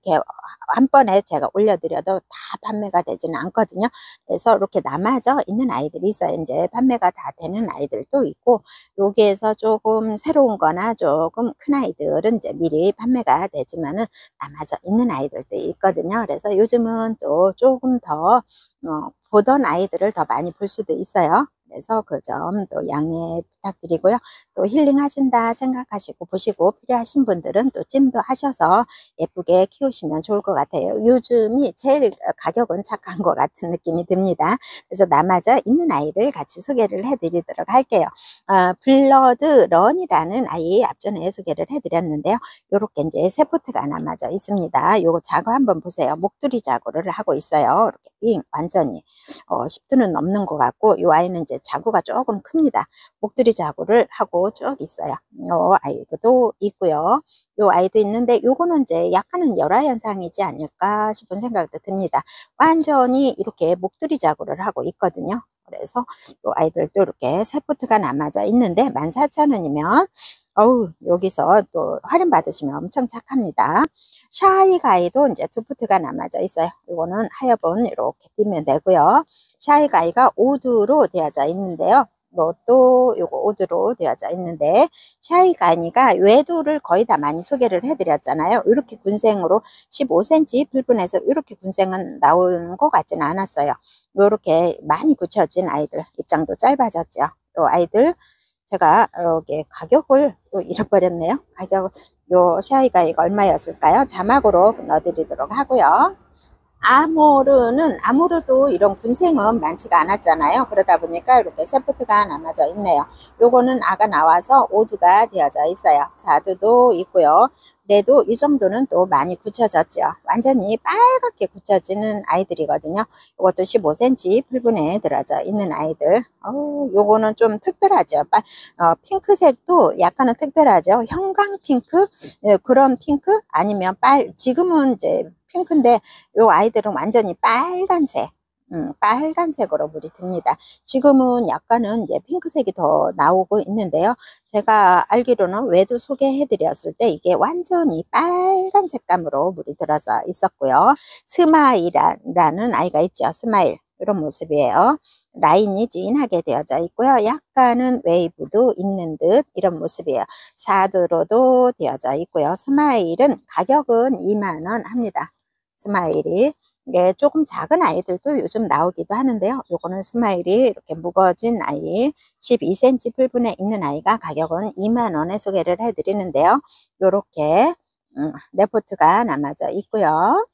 한 번에 제가 올려드려도 다 판매가 되지는 않거든요. 그래서 이렇게 남아져 있는 아이들이 있어요. 이제 판매가 다 되는 아이들도 있고 여기에서 조금 새로운 거나 조금 큰 아이들은 이제 미리 판매가 되지만은 남아져 있는 아이들도 있거든요. 그래서 요즘은 또 조금 더 어, 보던 아이들을 더 많이 볼 수도 있어요. 그래서 그 점 또 양해 부탁드리고요. 또 힐링 하신다 생각하시고 보시고 필요하신 분들은 또 찜도 하셔서 예쁘게 키우시면 좋을 것 같아요. 요즘이 제일 가격은 착한 것 같은 느낌이 듭니다. 그래서 남아져 있는 아이들 같이 소개를 해드리도록 할게요. 어, 블러드 런이라는 아이 앞전에 소개를 해드렸는데요. 요렇게 이제 세 포트가 남아져 있습니다. 요거 자구 한번 보세요. 목도리 자구를 하고 있어요. 이렇게 빙 완전히 어, 10두는 넘는 것 같고 이 아이는 이제 자구가 조금 큽니다. 목도리 자구를 하고 쭉 있어요. 요 아이도 있고요. 요 아이도 있는데 요거는 이제 약간은 열화 현상이지 않을까 싶은 생각도 듭니다. 완전히 이렇게 목도리 자구를 하고 있거든요. 그래서 요 아이들도 이렇게 세포트가 남아져 있는데 14,000원이면 어우 여기서 또 할인 받으시면 엄청 착합니다. 샤이 가이도 이제 두 푸트가 남아져 있어요. 이거는 하여분 이렇게 띄면 되고요. 샤이 가이가 오드로 되어져 있는데요. 이것도 요거 오드로 되어져 있는데 샤이 가니가 외두를 거의 다 많이 소개를 해드렸잖아요. 이렇게 군생으로 15cm 불분해서 이렇게 군생은 나오는 것 같지는 않았어요. 이렇게 많이 굳혀진 아이들 입장도 짧아졌죠. 이 아이들 제가 여기 가격을 또 잃어버렸네요. 가격 요 샤이가 이거 얼마였을까요? 자막으로 넣어드리도록 하고요. 아모르는 아모르도 이런 군생은 많지가 않았잖아요. 그러다 보니까 이렇게 세포트가 남아져 있네요. 요거는 아가 나와서 오두가 되어져 있어요. 사두도 있고요. 그래도 이 정도는 또 많이 굳혀졌죠. 완전히 빨갛게 굳혀지는 아이들이거든요. 이것도 15cm 풀분에 들어져 있는 아이들. 어, 요거는 좀 특별하죠. 빨, 어, 핑크색도 약간은 특별하죠. 형광 핑크? 예, 그런 핑크? 아니면 빨, 지금은 이제 핑크인데 요 아이들은 완전히 빨간색 음, 빨간색으로 물이 듭니다. 지금은 약간은 이제 핑크색이 더 나오고 있는데요. 제가 알기로는 외도 소개해 드렸을 때 이게 완전히 빨간 색감으로 물이 들어서 있었고요. 스마일이라는 아이가 있죠. 스마일. 이런 모습이에요. 라인이 진하게 되어져 있고요. 약간은 웨이브도 있는 듯 이런 모습이에요. 사두로도 되어져 있고요. 스마일은 가격은 2만원 합니다. 스마일이 이게 조금 작은 아이들도 요즘 나오기도 하는데요. 요거는 스마일이 이렇게 묵어진 아이 12cm 풀분에 있는 아이가 가격은 2만원에 소개를 해드리는데요. 요렇게 음, 네 포트가 남아져 있고요.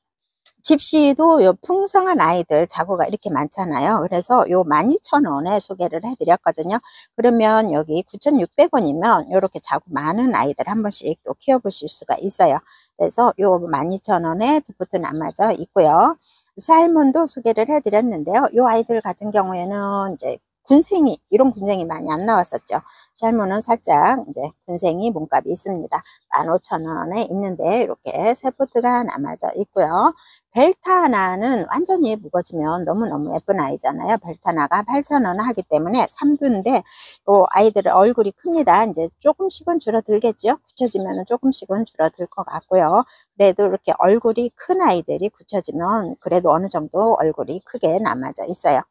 집시도 요 풍성한 아이들 자구가 이렇게 많잖아요. 그래서 요 12,000원에 소개를 해드렸거든요. 그러면 여기 9,600원이면 이렇게 자구 많은 아이들 한 번씩 또 키워보실 수가 있어요. 그래서 요 12,000원에 두 포트 남아져 있고요. 살몬도 소개를 해드렸는데요. 요 아이들 같은 경우에는 이제 군생이 이런 군생이 많이 안 나왔었죠. 샬모는 살짝 이제 군생이 몸값이 있습니다. 15,000원에 있는데 이렇게 세 포트가 남아져 있고요. 벨타나는 완전히 무거지면 너무너무 예쁜 아이잖아요. 벨타나가 8,000원 하기 때문에 3두인데 또 아이들의 얼굴이 큽니다. 이제 조금씩은 줄어들겠죠. 굳혀지면 조금씩은 줄어들 것 같고요. 그래도 이렇게 얼굴이 큰 아이들이 굳혀지면 그래도 어느 정도 얼굴이 크게 남아져 있어요.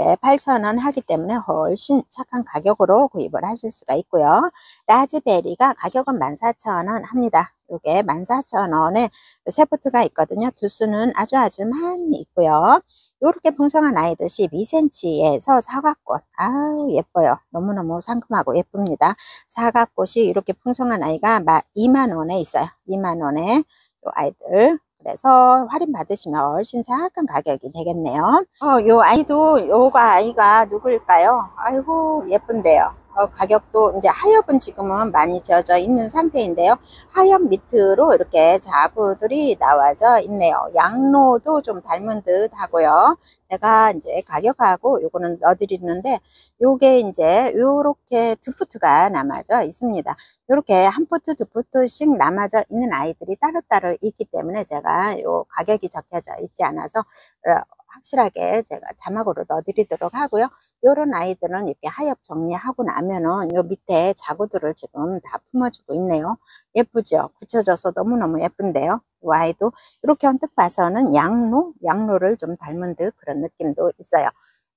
8,000원 하기 때문에 훨씬 착한 가격으로 구입을 하실 수가 있고요. 라즈베리가 가격은 14,000원 합니다. 이게 14,000원에 세포트가 있거든요. 두 수는 아주 아주 많이 있고요. 이렇게 풍성한 아이들 12cm에서 사과꽃 아우 예뻐요. 너무너무 상큼하고 예쁩니다. 사과꽃이 이렇게 풍성한 아이가 2만원에 있어요. 2만원에 이 아이들 그래서 할인 받으시면 훨씬 작은 가격이 되겠네요. 어, 요 아이도 요가 아이가 누구일까요? 아이고 예쁜데요. 어, 가격도 이제 하엽은 지금은 많이 젖어 있는 상태인데요. 하엽 밑으로 이렇게 자구들이 나와져 있네요. 양로도 좀 닮은 듯 하고요. 제가 이제 가격하고 요거는 넣어드리는데 요게 이제 요렇게 두 푸트가 남아져 있습니다. 요렇게 한 푸트 두 푸트씩 남아져 있는 아이들이 따로따로 있기 때문에 제가 요 가격이 적혀져 있지 않아서 어, 확실하게 제가 자막으로 넣어드리도록 하고요. 이런 아이들은 이렇게 하엽 정리하고 나면은 요 밑에 자구들을 지금 다 품어주고 있네요. 예쁘죠? 굳혀져서 너무너무 예쁜데요. 이 아이도 이렇게 언뜻 봐서는 양로, 양로를 좀 닮은 듯 그런 느낌도 있어요.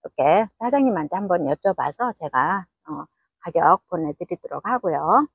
이렇게 사장님한테 한번 여쭤봐서 제가 어, 가격 보내드리도록 하고요.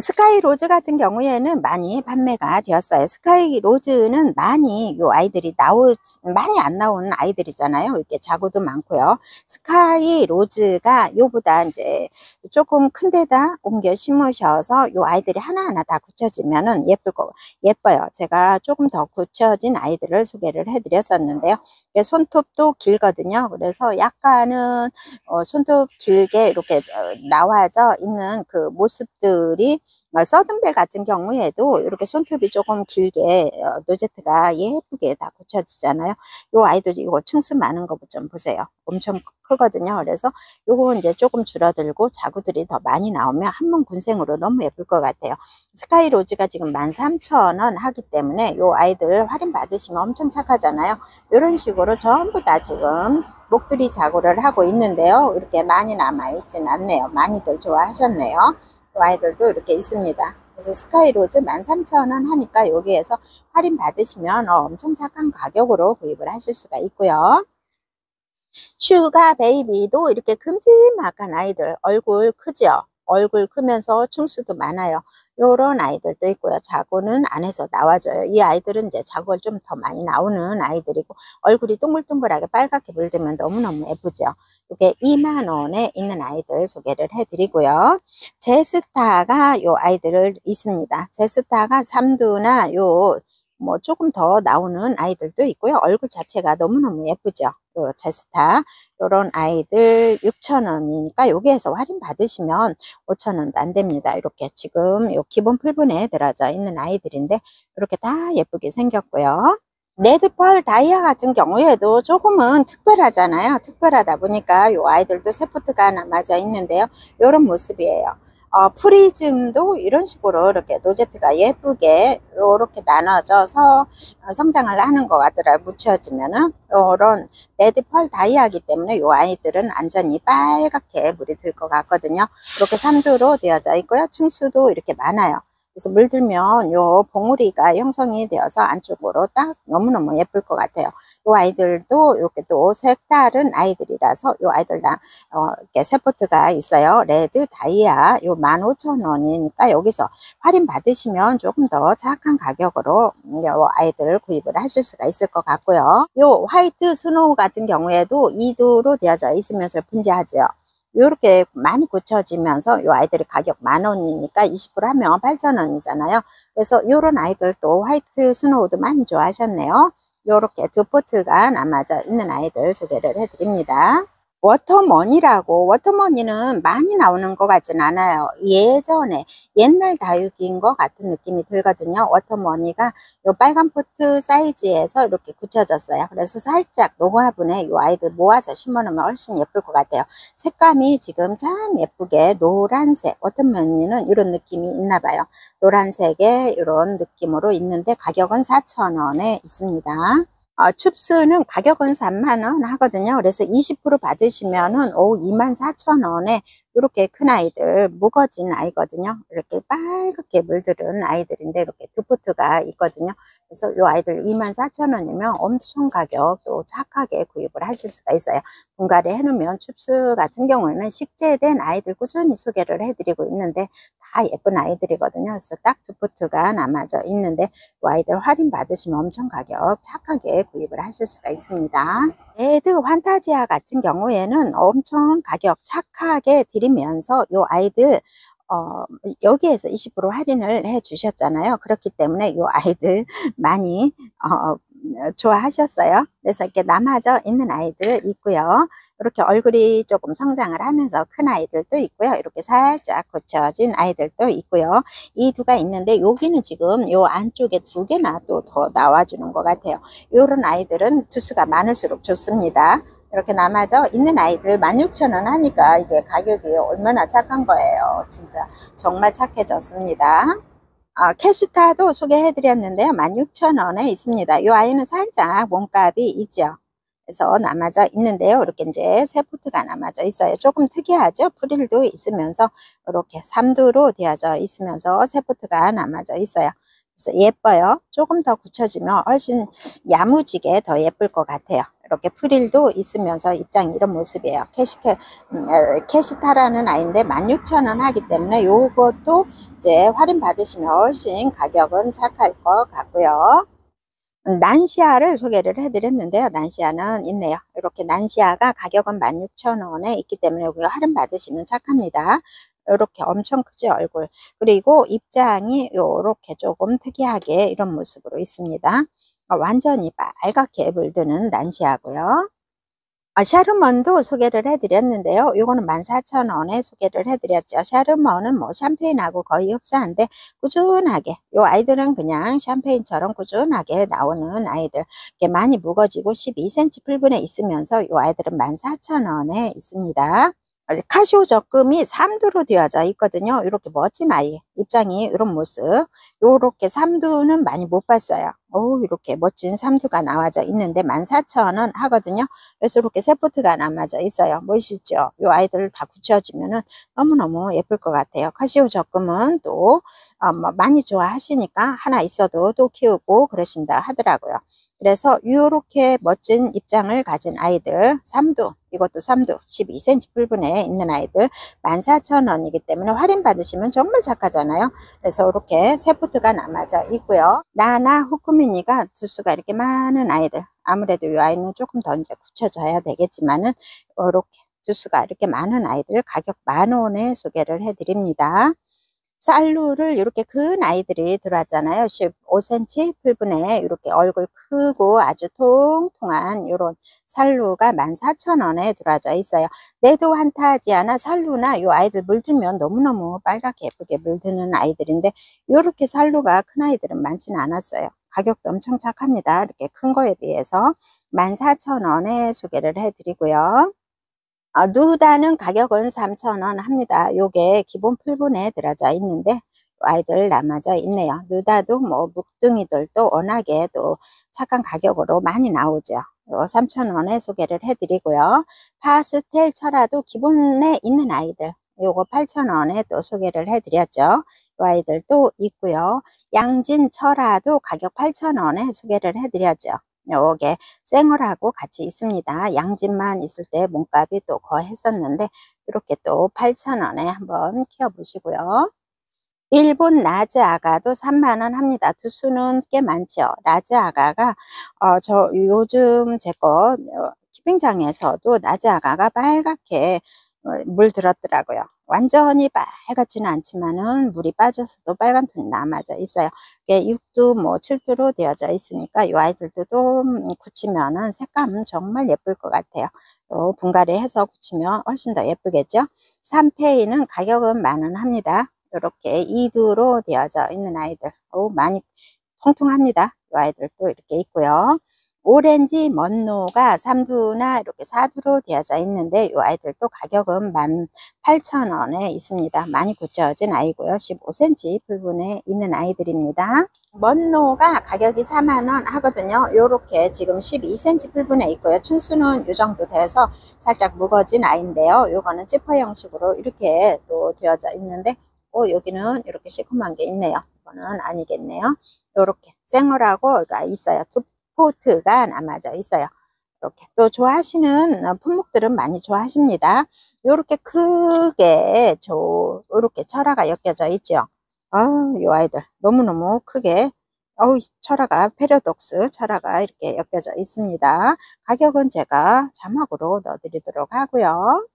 스카이 로즈 같은 경우에는 많이 판매가 되었어요. 스카이 로즈는 많이 요 아이들이 나올 많이 안 나오는 아이들이잖아요. 이렇게 자구도 많고요. 스카이 로즈가 요보다 이제 조금 큰 데다 옮겨 심으셔서 요 아이들이 하나하나 다 굳혀지면은 예쁠 거 예뻐요. 제가 조금 더 굳혀진 아이들을 소개를 해드렸었는데요. 손톱도 길거든요. 그래서 약간은 어, 손톱 길게 이렇게 어, 나와져 있는 그 모습들이 어, 서든벨 같은 경우에도 이렇게 손톱이 조금 길게 어, 노제트가 예쁘게 다 붙여지잖아요. 요 아이들 이거 층수 많은 거 좀 보세요. 엄청 크거든요. 그래서 요거 이제 조금 줄어들고 자구들이 더 많이 나오면 한문 군생으로 너무 예쁠 것 같아요. 스카이 로즈가 지금 13,000원 하기 때문에 요 아이들 할인 받으시면 엄청 착하잖아요. 이런 식으로 전부 다 지금 목도리 자구를 하고 있는데요. 이렇게 많이 남아있진 않네요. 많이들 좋아하셨네요. 아이들도 이렇게 있습니다. 그래서 스카이로즈 13,000원 하니까 여기에서 할인 받으시면 어, 엄청 착한 가격으로 구입을 하실 수가 있고요. 슈가 베이비도 이렇게 큼지막한 아이들 얼굴 크죠? 얼굴 크면서 층수도 많아요. 요런 아이들도 있고요. 자구는 안에서 나와줘요. 이 아이들은 이제 자구가 좀 더 많이 나오는 아이들이고 얼굴이 동글동글하게 빨갛게 물들면 너무너무 예쁘죠. 이게 2만원에 있는 아이들 소개를 해드리고요. 제스타가 요 아이들을 있습니다. 제스타가 삼두나 요 뭐 조금 더 나오는 아이들도 있고요. 얼굴 자체가 너무너무 예쁘죠. 요 제스타 요런 아이들 6,000원이니까 여기에서 할인 받으시면 5,000원도 안 됩니다. 이렇게 지금 요 기본 풀분에 들어져 있는 아이들인데 이렇게 다 예쁘게 생겼고요. 레드펄 다이아 같은 경우에도 조금은 특별하잖아요. 특별하다 보니까 이 아이들도 세 포트가 남아져 있는데요. 이런 모습이에요. 어, 프리즘도 이런 식으로 이렇게 로제트가 예쁘게 이렇게 나눠져서 성장을 하는 것 같더라고요. 굳혀지면은 이런 레드펄 다이아기 때문에 이 아이들은 완전히 빨갛게 물이 들 것 같거든요. 이렇게 3두로 되어져 있고요. 층수도 이렇게 많아요. 그래서 물들면 요 봉우리가 형성이 되어서 안쪽으로 딱 너무너무 예쁠 것 같아요. 요 아이들도 이렇게 또 색다른 아이들이라서 요 아이들 다 어, 이렇게 세 포트가 있어요. 레드, 다이아 요 15,000원이니까 여기서 할인 받으시면 조금 더 착한 가격으로 요 아이들 구입을 하실 수가 있을 것 같고요. 요 화이트 스노우 같은 경우에도 2두로 되어져 있으면서 분재하죠. 이렇게 많이 굳혀지면서 이 아이들이 가격 만 원이니까 20% 하면 8천 원이잖아요. 그래서 이런 아이들도 White Snow도 많이 좋아하셨네요. 이렇게 두 포트가 남아져 있는 아이들 소개를 해드립니다. 워터머니라고. 워터머니는 많이 나오는 것 같진 않아요. 예전에 옛날 다육이인 것 같은 느낌이 들거든요. 워터머니가 요 빨간 포트 사이즈에서 이렇게 굳혀졌어요. 그래서 살짝 노화분에 요 아이들 모아서 심어놓으면 훨씬 예쁠 것 같아요. 색감이 지금 참 예쁘게 노란색 워터머니는 이런 느낌이 있나 봐요. 노란색의 이런 느낌으로 있는데 가격은 4,000원에 있습니다 어, 춥스는 가격은 3만원 하거든요. 그래서 20% 받으시면은 오 24,000원에 이렇게 큰 아이들 무거진 아이거든요. 이렇게 빨갛게 물들은 아이들인데 이렇게 두포트가 있거든요. 그래서 이 아이들 24,000원이면 엄청 가격 또 착하게 구입을 하실 수가 있어요. 분갈이 해놓으면 춥스 같은 경우에는 식재된 아이들 꾸준히 소개를 해드리고 있는데 다 예쁜 아이들이거든요. 그래서 딱 두 포트가 남아져 있는데 이 아이들 할인 받으시면 엄청 가격 착하게 구입을 하실 수가 있습니다. Red Fantasia 같은 경우에는 엄청 가격 착하게 드리면서 이 아이들 어, 여기에서 20% 할인을 해 주셨잖아요. 그렇기 때문에 이 아이들 많이 어, 좋아하셨어요. 그래서 이렇게 남아져 있는 아이들 있고요. 이렇게 얼굴이 조금 성장을 하면서 큰 아이들도 있고요. 이렇게 살짝 굳혀진 아이들도 있고요. 이 두가 있는데 여기는 지금 요 안쪽에 두 개나 또 더 나와주는 것 같아요. 이런 아이들은 두수가 많을수록 좋습니다. 이렇게 남아져 있는 아이들 16,000원 하니까 이게 가격이 얼마나 착한 거예요. 진짜 정말 착해졌습니다. 어, 캐시타도 소개해 드렸는데요. 16,000원에 있습니다. 이 아이는 살짝 몸값이 있죠. 그래서 남아져 있는데요. 이렇게 이제 세 포트가 남아져 있어요. 조금 특이하죠. 프릴도 있으면서 이렇게 3두로 되어져 있으면서 세 포트가 남아져 있어요. 그래서 예뻐요. 조금 더 굳혀지면 훨씬 야무지게 더 예쁠 것 같아요. 이렇게 프릴도 있으면서 입장이 이런 모습이에요. 캐시캐, 음, 어, 캐시타라는 아이인데 16,000원 하기 때문에 요것도 이제 할인 받으시면 훨씬 가격은 착할 것 같고요. 음, 난시아를 소개를 해드렸는데요. 난시아는 있네요. 이렇게 난시아가 가격은 16,000원에 있기 때문에 여기 할인 받으시면 착합니다. 이렇게 엄청 크지 얼굴 그리고 입장이 이렇게 조금 특이하게 이런 모습으로 있습니다 어, 완전히 빨갛게 물드는 난시하고요 아, 샤르먼도 소개를 해드렸는데요. 이거는 14,000원에 소개를 해드렸죠. 샤르먼은 뭐 샴페인하고 거의 흡사한데 꾸준하게 이 아이들은 그냥 샴페인처럼 꾸준하게 나오는 아이들 이게 많이 무거지고 12cm 풀분에 있으면서 이 아이들은 14,000원에 있습니다. 카시오 적금이 3두로 되어져 있거든요. 이렇게 멋진 아이 입장이 이런 모습 이렇게 3두는 많이 못 봤어요. 오 이렇게 멋진 3두가 나와져 있는데 14,000원 하거든요. 그래서 이렇게 세포트가 남아져 있어요. 멋있죠? 이 아이들 다 굳혀지면 너무너무 예쁠 것 같아요. 카시오 적금은 또 어, 뭐 많이 좋아하시니까 하나 있어도 또 키우고 그러신다 하더라고요. 그래서 이렇게 멋진 입장을 가진 아이들 3두 이것도 3두 12cm 풀분에 있는 아이들 14,000원이기 때문에 할인 받으시면 정말 착하잖아요. 그래서 이렇게 세 포트가 남아져 있고요. 나나 후쿠미니가 두수가 이렇게 많은 아이들 아무래도 이 아이는 조금 더 이제 굳혀져야 되겠지만은 이렇게 두수가 이렇게 많은 아이들 가격 만원에 소개를 해드립니다. 쌀루를 이렇게 큰 아이들이 들어왔잖아요. 15cm 풀분에 이렇게 얼굴 크고 아주 통통한 이런 살루가 14,000원에 들어와져 있어요. 내도 한타하지 않아 살루나 이 아이들 물들면 너무너무 빨갛게 예쁘게 물드는 아이들인데 이렇게 살루가 큰 아이들은 많지는 않았어요. 가격도 엄청 착합니다. 이렇게 큰 거에 비해서 14,000원에 소개를 해드리고요. 아, 누다는 가격은 3,000원 합니다. 요게 기본 풀분에 들어져 있는데 아이들 남아져 있네요. 누다도 뭐 묵둥이들도 워낙에 또 착한 가격으로 많이 나오죠. 요 3,000원에 소개를 해드리고요. 파스텔 철화도 기본에 있는 아이들 요거 8,000원에 또 소개를 해드렸죠. 요 아이들도 있고요. 양진 철화도 가격 8,000원에 소개를 해드렸죠. 요게 생얼하고 같이 있습니다. 양진만 있을 때 몸값이 또 거했었는데 이렇게 또 8,000원에 한번 키워보시고요. 일본 라즈 아가도 3만원 합니다. 두수는 꽤 많죠. 라즈 아가가 어, 저 요즘 제거 어, 키빙장에서도 라즈 아가가 빨갛게 어, 물 들었더라고요. 완전히 빨갛지는 않지만은 물이 빠져서도 빨간 톤이 남아져 있어요. 이게 6도 뭐 7도로 되어져 있으니까 이 아이들도 좀 굳히면은 색감은 정말 예쁠 것 같아요. 또 분갈이 해서 굳히면 훨씬 더 예쁘겠죠. 3페이는 가격은 만원 합니다. 이렇게 2두로 되어져 있는 아이들. 오, 많이 통통합니다. 이 아이들도 이렇게 있고요. 오렌지 먼노가 3두나 이렇게 4두로 되어져 있는데 이 아이들도 가격은 18,000원에 있습니다. 많이 굳혀진 아이고요. 15cm 부분에 있는 아이들입니다. 먼노가 가격이 4만원 하거든요. 요렇게 지금 12cm 풀분에 있고요. 춘수는 이 정도 돼서 살짝 무거진 아이인데요. 요거는 지퍼 형식으로 이렇게 또 되어져 있는데 오, 여기는 이렇게 시커먼 게 있네요. 이거는 아니겠네요. 요렇게 생얼하고 있어요. 두 포트가 남아져 있어요. 이렇게 또 좋아하시는 어, 품목들은 많이 좋아하십니다. 이렇게 크게 저 이렇게 철화가 엮여져 있죠. 아우 이 아이들 너무너무 크게 어우 철화가 페려독스 철화가 이렇게 엮여져 있습니다. 가격은 제가 자막으로 넣어드리도록 하고요.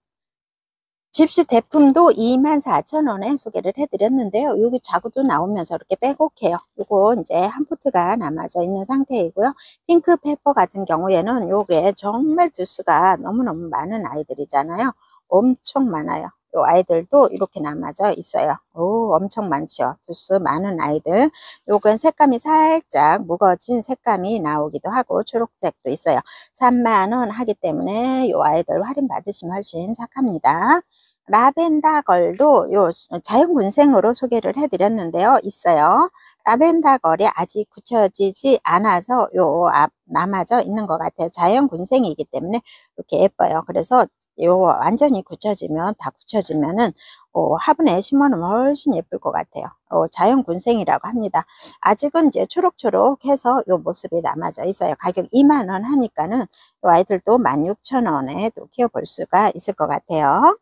Gypsy 대품도 24,000원에 소개를 해드렸는데요. 여기 자구도 나오면서 이렇게 빼곡해요. 이거 이제 한 포트가 남아져 있는 상태이고요. Pink Pepper 같은 경우에는 요게 정말 두수가 너무너무 많은 아이들이잖아요. 엄청 많아요. 요 아이들도 이렇게 남아져 있어요. 오, 엄청 많죠. 두수 많은 아이들. 요건 색감이 살짝 무거진 색감이 나오기도 하고 초록색도 있어요. 3만원 하기 때문에 요 아이들 할인 받으시면 훨씬 착합니다. 라벤다걸도 요 자연군생으로 소개를 해드렸는데요. 있어요. 라벤다걸이 아직 굳혀지지 않아서 요 앞 남아져 있는 것 같아요. 자연군생이기 때문에 이렇게 예뻐요. 그래서 요 완전히 굳혀지면 다 굳혀지면은 어, 화분에 심어놓으면 훨씬 예쁠 것 같아요. 어, 자연군생이라고 합니다. 아직은 이제 초록초록해서 요 모습이 남아져 있어요. 가격 2만 원 하니까는 요 아이들도 16,000원에 또 키워볼 수가 있을 것 같아요.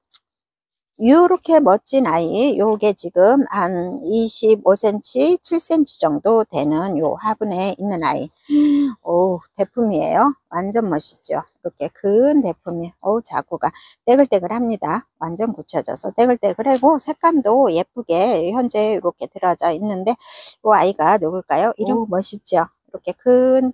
이렇게 멋진 아이 요게 지금 한 25cm 7cm 정도 되는 요 화분에 있는 아이. 오 대품이에요. 완전 멋있죠? 이렇게 큰 대품이. 오 자구가 떼글떼글 합니다. 완전 굳혀져서 떼글떼글하고 색감도 예쁘게 현재 이렇게 들어져 있는데 요 아이가 누굴까요? 이름 오. 멋있죠? 이렇게 큰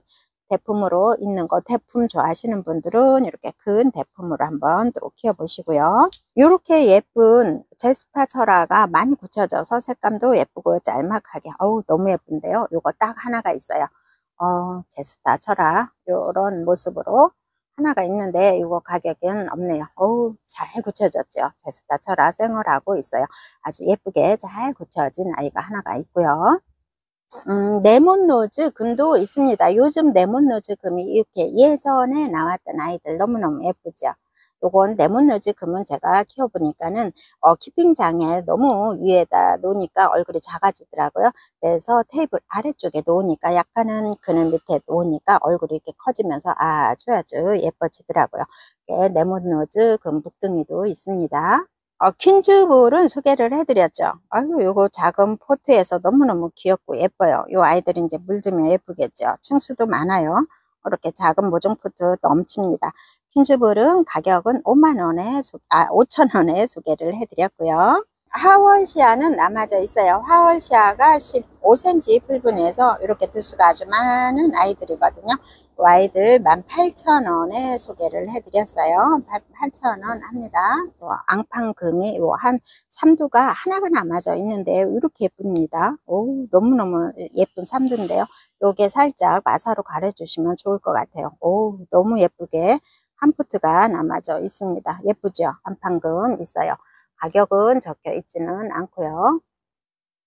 대품으로 있는 거 대품 좋아하시는 분들은 이렇게 큰 대품으로 한번 또 키워보시고요. 이렇게 예쁜 제스타 철화가 많이 굳혀져서 색감도 예쁘고 짤막하게 어우 너무 예쁜데요. 요거 딱 하나가 있어요. 어, 제스타 철화 요런 모습으로 하나가 있는데 이거 가격은 없네요. 어우 잘 굳혀졌죠. 제스타 철화 생얼하고 있어요. 아주 예쁘게 잘 굳혀진 아이가 하나가 있고요. 음, Lemon Rose 금도 있습니다. 요즘 Lemon Rose 금이 이렇게 예전에 나왔던 아이들 너무너무 예쁘죠. 요건 Lemon Rose 금은 제가 키워보니까는 어, keeping장에 너무 위에다 놓으니까 얼굴이 작아지더라고요. 그래서 테이블 아래쪽에 놓으니까 약간은 그늘 밑에 놓으니까 얼굴이 이렇게 커지면서 아주 아주 예뻐지더라고요. Lemon Rose 금 묵둥이도 있습니다. 어, 퀸즈볼은 소개를 해드렸죠. 아유, 요거 작은 포트에서 너무너무 귀엽고 예뻐요. 요 아이들이 이제 물들면 예쁘겠죠. 층수도 많아요. 이렇게 작은 모종 포트 넘칩니다. 퀸즈볼은 가격은 5만 원에, 아, 5천 원에 소개를 해드렸고요. 하월시아는 남아져 있어요. 하월시아가 15cm 풀분에서 이렇게 두수가 아주 많은 아이들이거든요. 그 아이들 18,000원에 소개를 해드렸어요. 8,000원 합니다. 앙팡금이 한 3두가 하나가 남아져 있는데 이렇게 예쁩니다. 오, 너무너무 예쁜 3두인데요. 요게 살짝 마사로 가려주시면 좋을 것 같아요. 오, 너무 예쁘게 한 포트가 남아져 있습니다. 예쁘죠? 앙팡금 있어요. 가격은 적혀 있지는 않고요.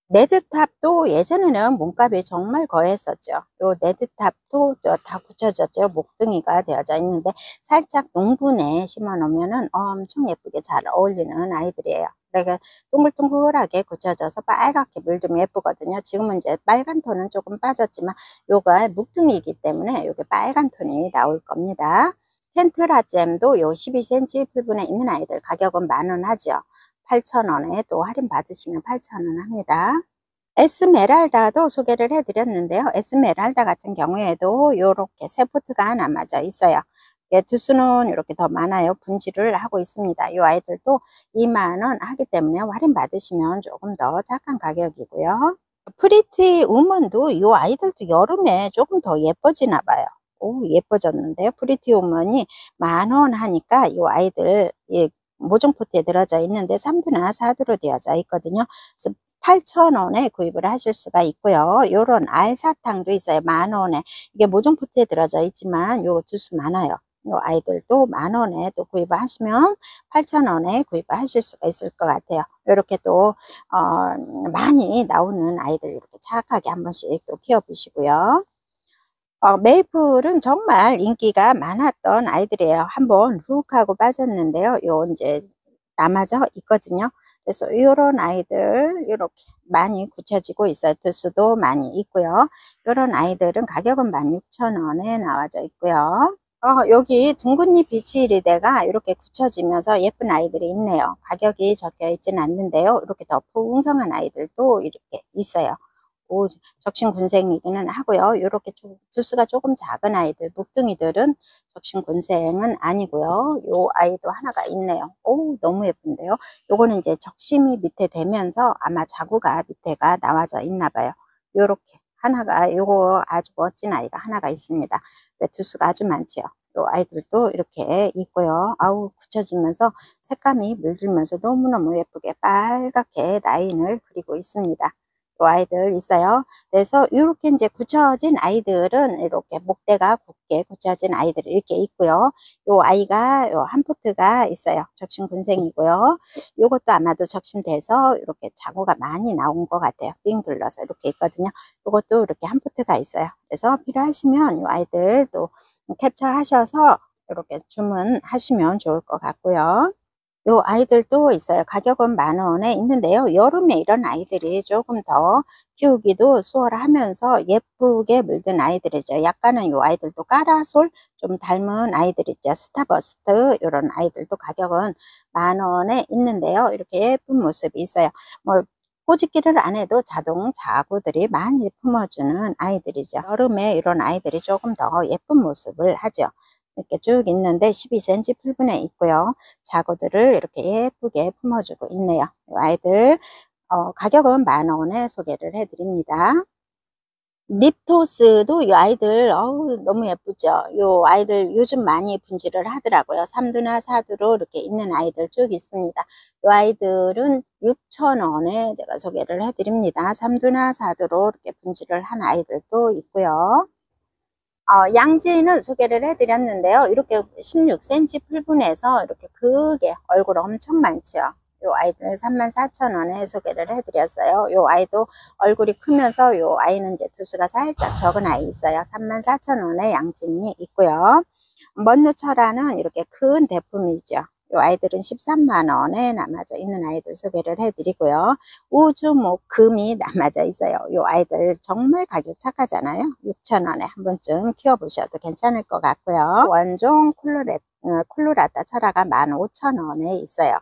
네드탑도 예전에는 몸값이 정말 거했었죠. 요 네드탑도 다 굳혀졌죠. 목등이가 되어져 있는데 살짝 농분에 심어 놓으면 엄청 예쁘게 잘 어울리는 아이들이에요. 그러니까 동글동글하게 굳혀져서 빨갛게 물들면 예쁘거든요. 지금은 이제 빨간 톤은 조금 빠졌지만 요가 묵둥이기 때문에 요게 빨간 톤이 나올 겁니다. 텐트라잼도 요 12cm 풀분에 있는 아이들 가격은 만원 하죠. 8,000원에 또 할인 받으시면 8,000원 합니다. Esmeralda도 소개를 해드렸는데요. Esmeralda 같은 경우에도 이렇게 세 포트가 남아져 있어요. 예, 두수는 이렇게 더 많아요. 분지를 하고 있습니다. 이 아이들도 2만원 하기 때문에 할인 받으시면 조금 더 착한 가격이고요. Pretty Woman도 이 아이들도 여름에 조금 더 예뻐지나 봐요. 오, 예뻐졌는데요. Pretty Woman이 만 원 하니까 이 아이들 예, 모종 포트에 들어져 있는데 3두나 4두로 되어져 있거든요. 그래서 8,000원에 구입을 하실 수가 있고요. 요런 알사탕도 있어요. 만 원에. 이게 모종 포트에 들어져 있지만 요 두수 많아요. 요 아이들도 만 원에 또 구입을 하시면 8,000원에 구입을 하실 수가 있을 것 같아요. 이렇게 또, 어, 많이 나오는 아이들 이렇게 착하게 한 번씩 또 키워보시고요. 어, 메이플은 정말 인기가 많았던 아이들이에요. 한번 훅 하고 빠졌는데요. 요 이제 남아져 있거든요. 그래서 이런 아이들 이렇게 많이 굳혀지고 있어요. 두수도 많이 있고요. 이런 아이들은 가격은 16,000원에 나와져 있고요. 어, 여기 둥근잎 비추이리대가 이렇게 굳혀지면서 예쁜 아이들이 있네요. 가격이 적혀 있지는 않는데요. 이렇게 더 풍성한 아이들도 이렇게 있어요. 오, 적신군생이기는 하고요. 이렇게 두수가 조금 작은 아이들, 묵둥이들은 적신군생은 아니고요. 요 아이도 하나가 있네요. 오, 너무 예쁜데요. 요거는 이제 적심이 밑에 되면서 아마 자구가 밑에가 나와져 있나 봐요. 요렇게 하나가 요거 아주 멋진 아이가 하나가 있습니다. 두수가 아주 많죠. 요 아이들도 이렇게 있고요. 아우 굳혀지면서 색감이 물들면서 너무너무 예쁘게 빨갛게 라인을 그리고 있습니다. 요 아이들 있어요. 그래서 이렇게 이제 굳혀진 아이들은 이렇게 목대가 굳게 굳혀진 아이들이 이렇게 있고요. 요 아이가 요 한 포트가 있어요. 적심 군생이고요. 요것도 아마도 적심돼서 이렇게 자구가 많이 나온 것 같아요. 빙 둘러서 이렇게 있거든요. 요것도 이렇게 한 포트가 있어요. 그래서 필요하시면 요 아이들 또 캡처하셔서 이렇게 주문하시면 좋을 것 같고요. 요 아이들도 있어요. 가격은 만 원에 있는데요. 여름에 이런 아이들이 조금 더 키우기도 수월하면서 예쁘게 물든 아이들이죠. 약간은 요 아이들도 까라솔 좀 닮은 아이들 있죠. Starburst 이런 아이들도 가격은 만 원에 있는데요. 이렇게 예쁜 모습이 있어요. 뭐 꼬집기를 안 해도 자동 자구들이 많이 품어주는 아이들이죠. 여름에 이런 아이들이 조금 더 예쁜 모습을 하죠. 이렇게 쭉 있는데 12cm 풀분에 있고요. 자구들을 이렇게 예쁘게 품어주고 있네요. 아이들 어, 가격은 만원에 소개를 해드립니다. 립토스도 이 아이들 어우 너무 예쁘죠 이 아이들 요즘 많이 분질을 하더라고요 3두나 4두로 이렇게 있는 아이들 쭉 있습니다 이 아이들은 6천원에 제가 소개를 해드립니다 3두나 4두로 이렇게 분질을 한 아이들도 있고요 어, 양지는 소개를 해드렸는데요. 이렇게 16cm 풀분해서 이렇게 크게 얼굴 엄청 많죠. 요 아이들 34,000원에 소개를 해드렸어요. 요 아이도 얼굴이 크면서 요 아이는 이제 두수가 살짝 적은 아이 있어요. 34,000원에 양진이 있고요. 먼누철화는 이렇게 큰 대품이죠. 이 아이들은 13만원에 남아져 있는 아이들 소개를 해드리고요. 우주목 금이 남아져 있어요. 이 아이들 정말 가격 착하잖아요. 6천원에 한 번쯤 키워보셔도 괜찮을 것 같고요. 원종 콜로레, 어, 콜로라따 철화가 15,000원에 있어요.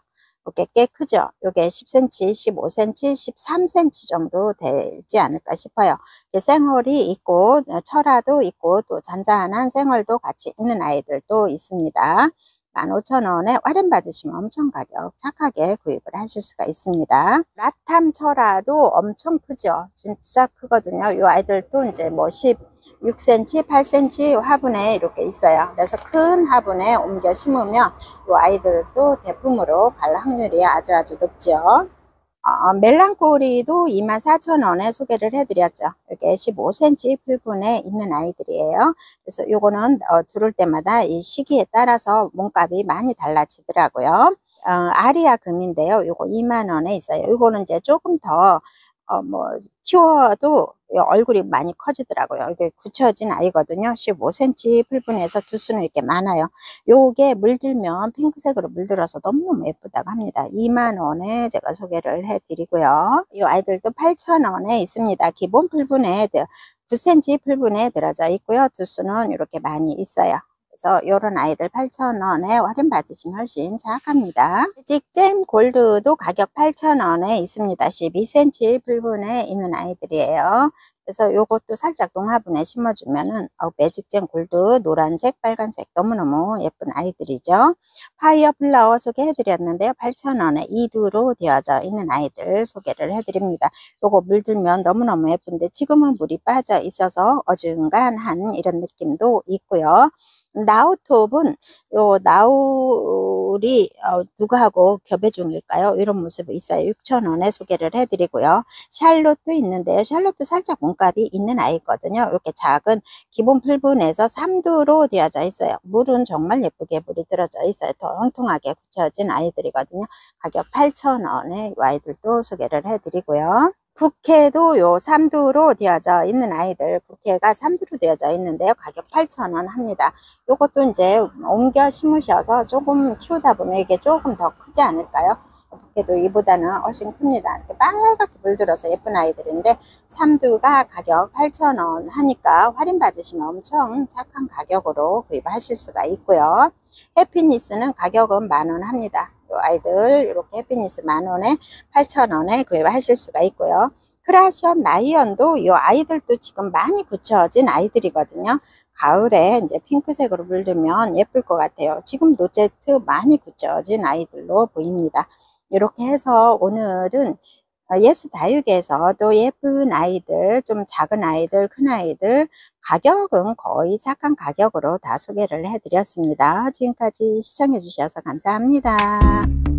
이게 꽤 크죠? 이게 10cm, 15cm, 13cm 정도 되지 않을까 싶어요. 생얼이 있고 철화도 있고 또 잔잔한 생얼도 같이 있는 아이들도 있습니다. 15,000원에 할인 받으시면 엄청 가격 착하게 구입을 하실 수가 있습니다. 라탐 철화도 엄청 크죠. 진짜 크거든요. 이 아이들도 이제 뭐 16cm, 8cm 화분에 이렇게 있어요. 그래서 큰 화분에 옮겨 심으면 이 아이들도 대품으로 갈 확률이 아주 아주 높죠. 어, 멜랑꼬리도 24,000원에 소개를 해드렸죠. 이게 15cm 풀분에 있는 아이들이에요. 그래서 요거는 어, 두를 때마다 이 시기에 따라서 몸값이 많이 달라지더라고요. 어, 아리아 금인데요. 요거 2만 원에 있어요. 요거는 이제 조금 더, 어, 뭐, 키워도 얼굴이 많이 커지더라고요. 이게 굳혀진 아이거든요. 15cm 풀분에서 두수는 이렇게 많아요. 요게 물들면 핑크색으로 물들어서 너무너무 예쁘다고 합니다. 2만원에 제가 소개를 해드리고요. 이 아이들도 8천원에 있습니다. 기본 풀분에 9cm 풀분에 들어져 있고요. 두수는 이렇게 많이 있어요. 그래서 이런 아이들 8,000원에 할인 받으시면 훨씬 작합니다. 직잼 골드도 가격 8,000원에 있습니다. 12cm 풀분에 있는 아이들이에요. 그래서 이것도 살짝 농화분에 심어주면은 어, 매직잼 골드 노란색 빨간색 너무너무 예쁜 아이들이죠 Fire Flower 소개해드렸는데요 8,000원에 이두로 되어져 있는 아이들 소개를 해드립니다 요거 물들면 너무너무 예쁜데 지금은 물이 빠져 있어서 어중간한 이런 느낌도 있고요 나우톱은 요 나울이 어, 누구하고 교배종일까요? 이런 모습이 있어요. 6,000원에 소개를 해드리고요. Charlotte도 있는데요. Charlotte도 살짝 몸값이 있는 아이거든요. 이렇게 작은 기본 풀분에서 3두로 되어져 있어요. 물은 정말 예쁘게 물이 들어져 있어요. 통통하게 굳혀진 아이들이거든요. 가격 8,000원에 이 아이들도 소개를 해드리고요. 부케도 요 3두로 되어져 있는 아이들 부케가 3두로 되어져 있는데요. 가격 8,000원 합니다. 요것도 이제 옮겨 심으셔서 조금 키우다 보면 이게 조금 더 크지 않을까요? 부케도 이보다는 훨씬 큽니다. 빨갛게 물들어서 예쁜 아이들인데 3두가 가격 8,000원 하니까 할인 받으시면 엄청 착한 가격으로 구입하실 수가 있고요. Happiness는 가격은 만 원 합니다 아이들 이렇게 Happiness 만원에 8천원에 구입하실 수가 있고요. 크라션 나이언도 이 아이들도 지금 많이 굳혀진 아이들이거든요. 가을에 이제 핑크색으로 물들면 예쁠 것 같아요. 지금 로제트 많이 굳혀진 아이들로 보입니다. 이렇게 해서 오늘은 예스 다육에서 또 예쁜 아이들, 좀 작은 아이들, 큰 아이들 가격은 거의 착한 가격으로 다 소개를 해드렸습니다. 지금까지 시청해 주셔서 감사합니다.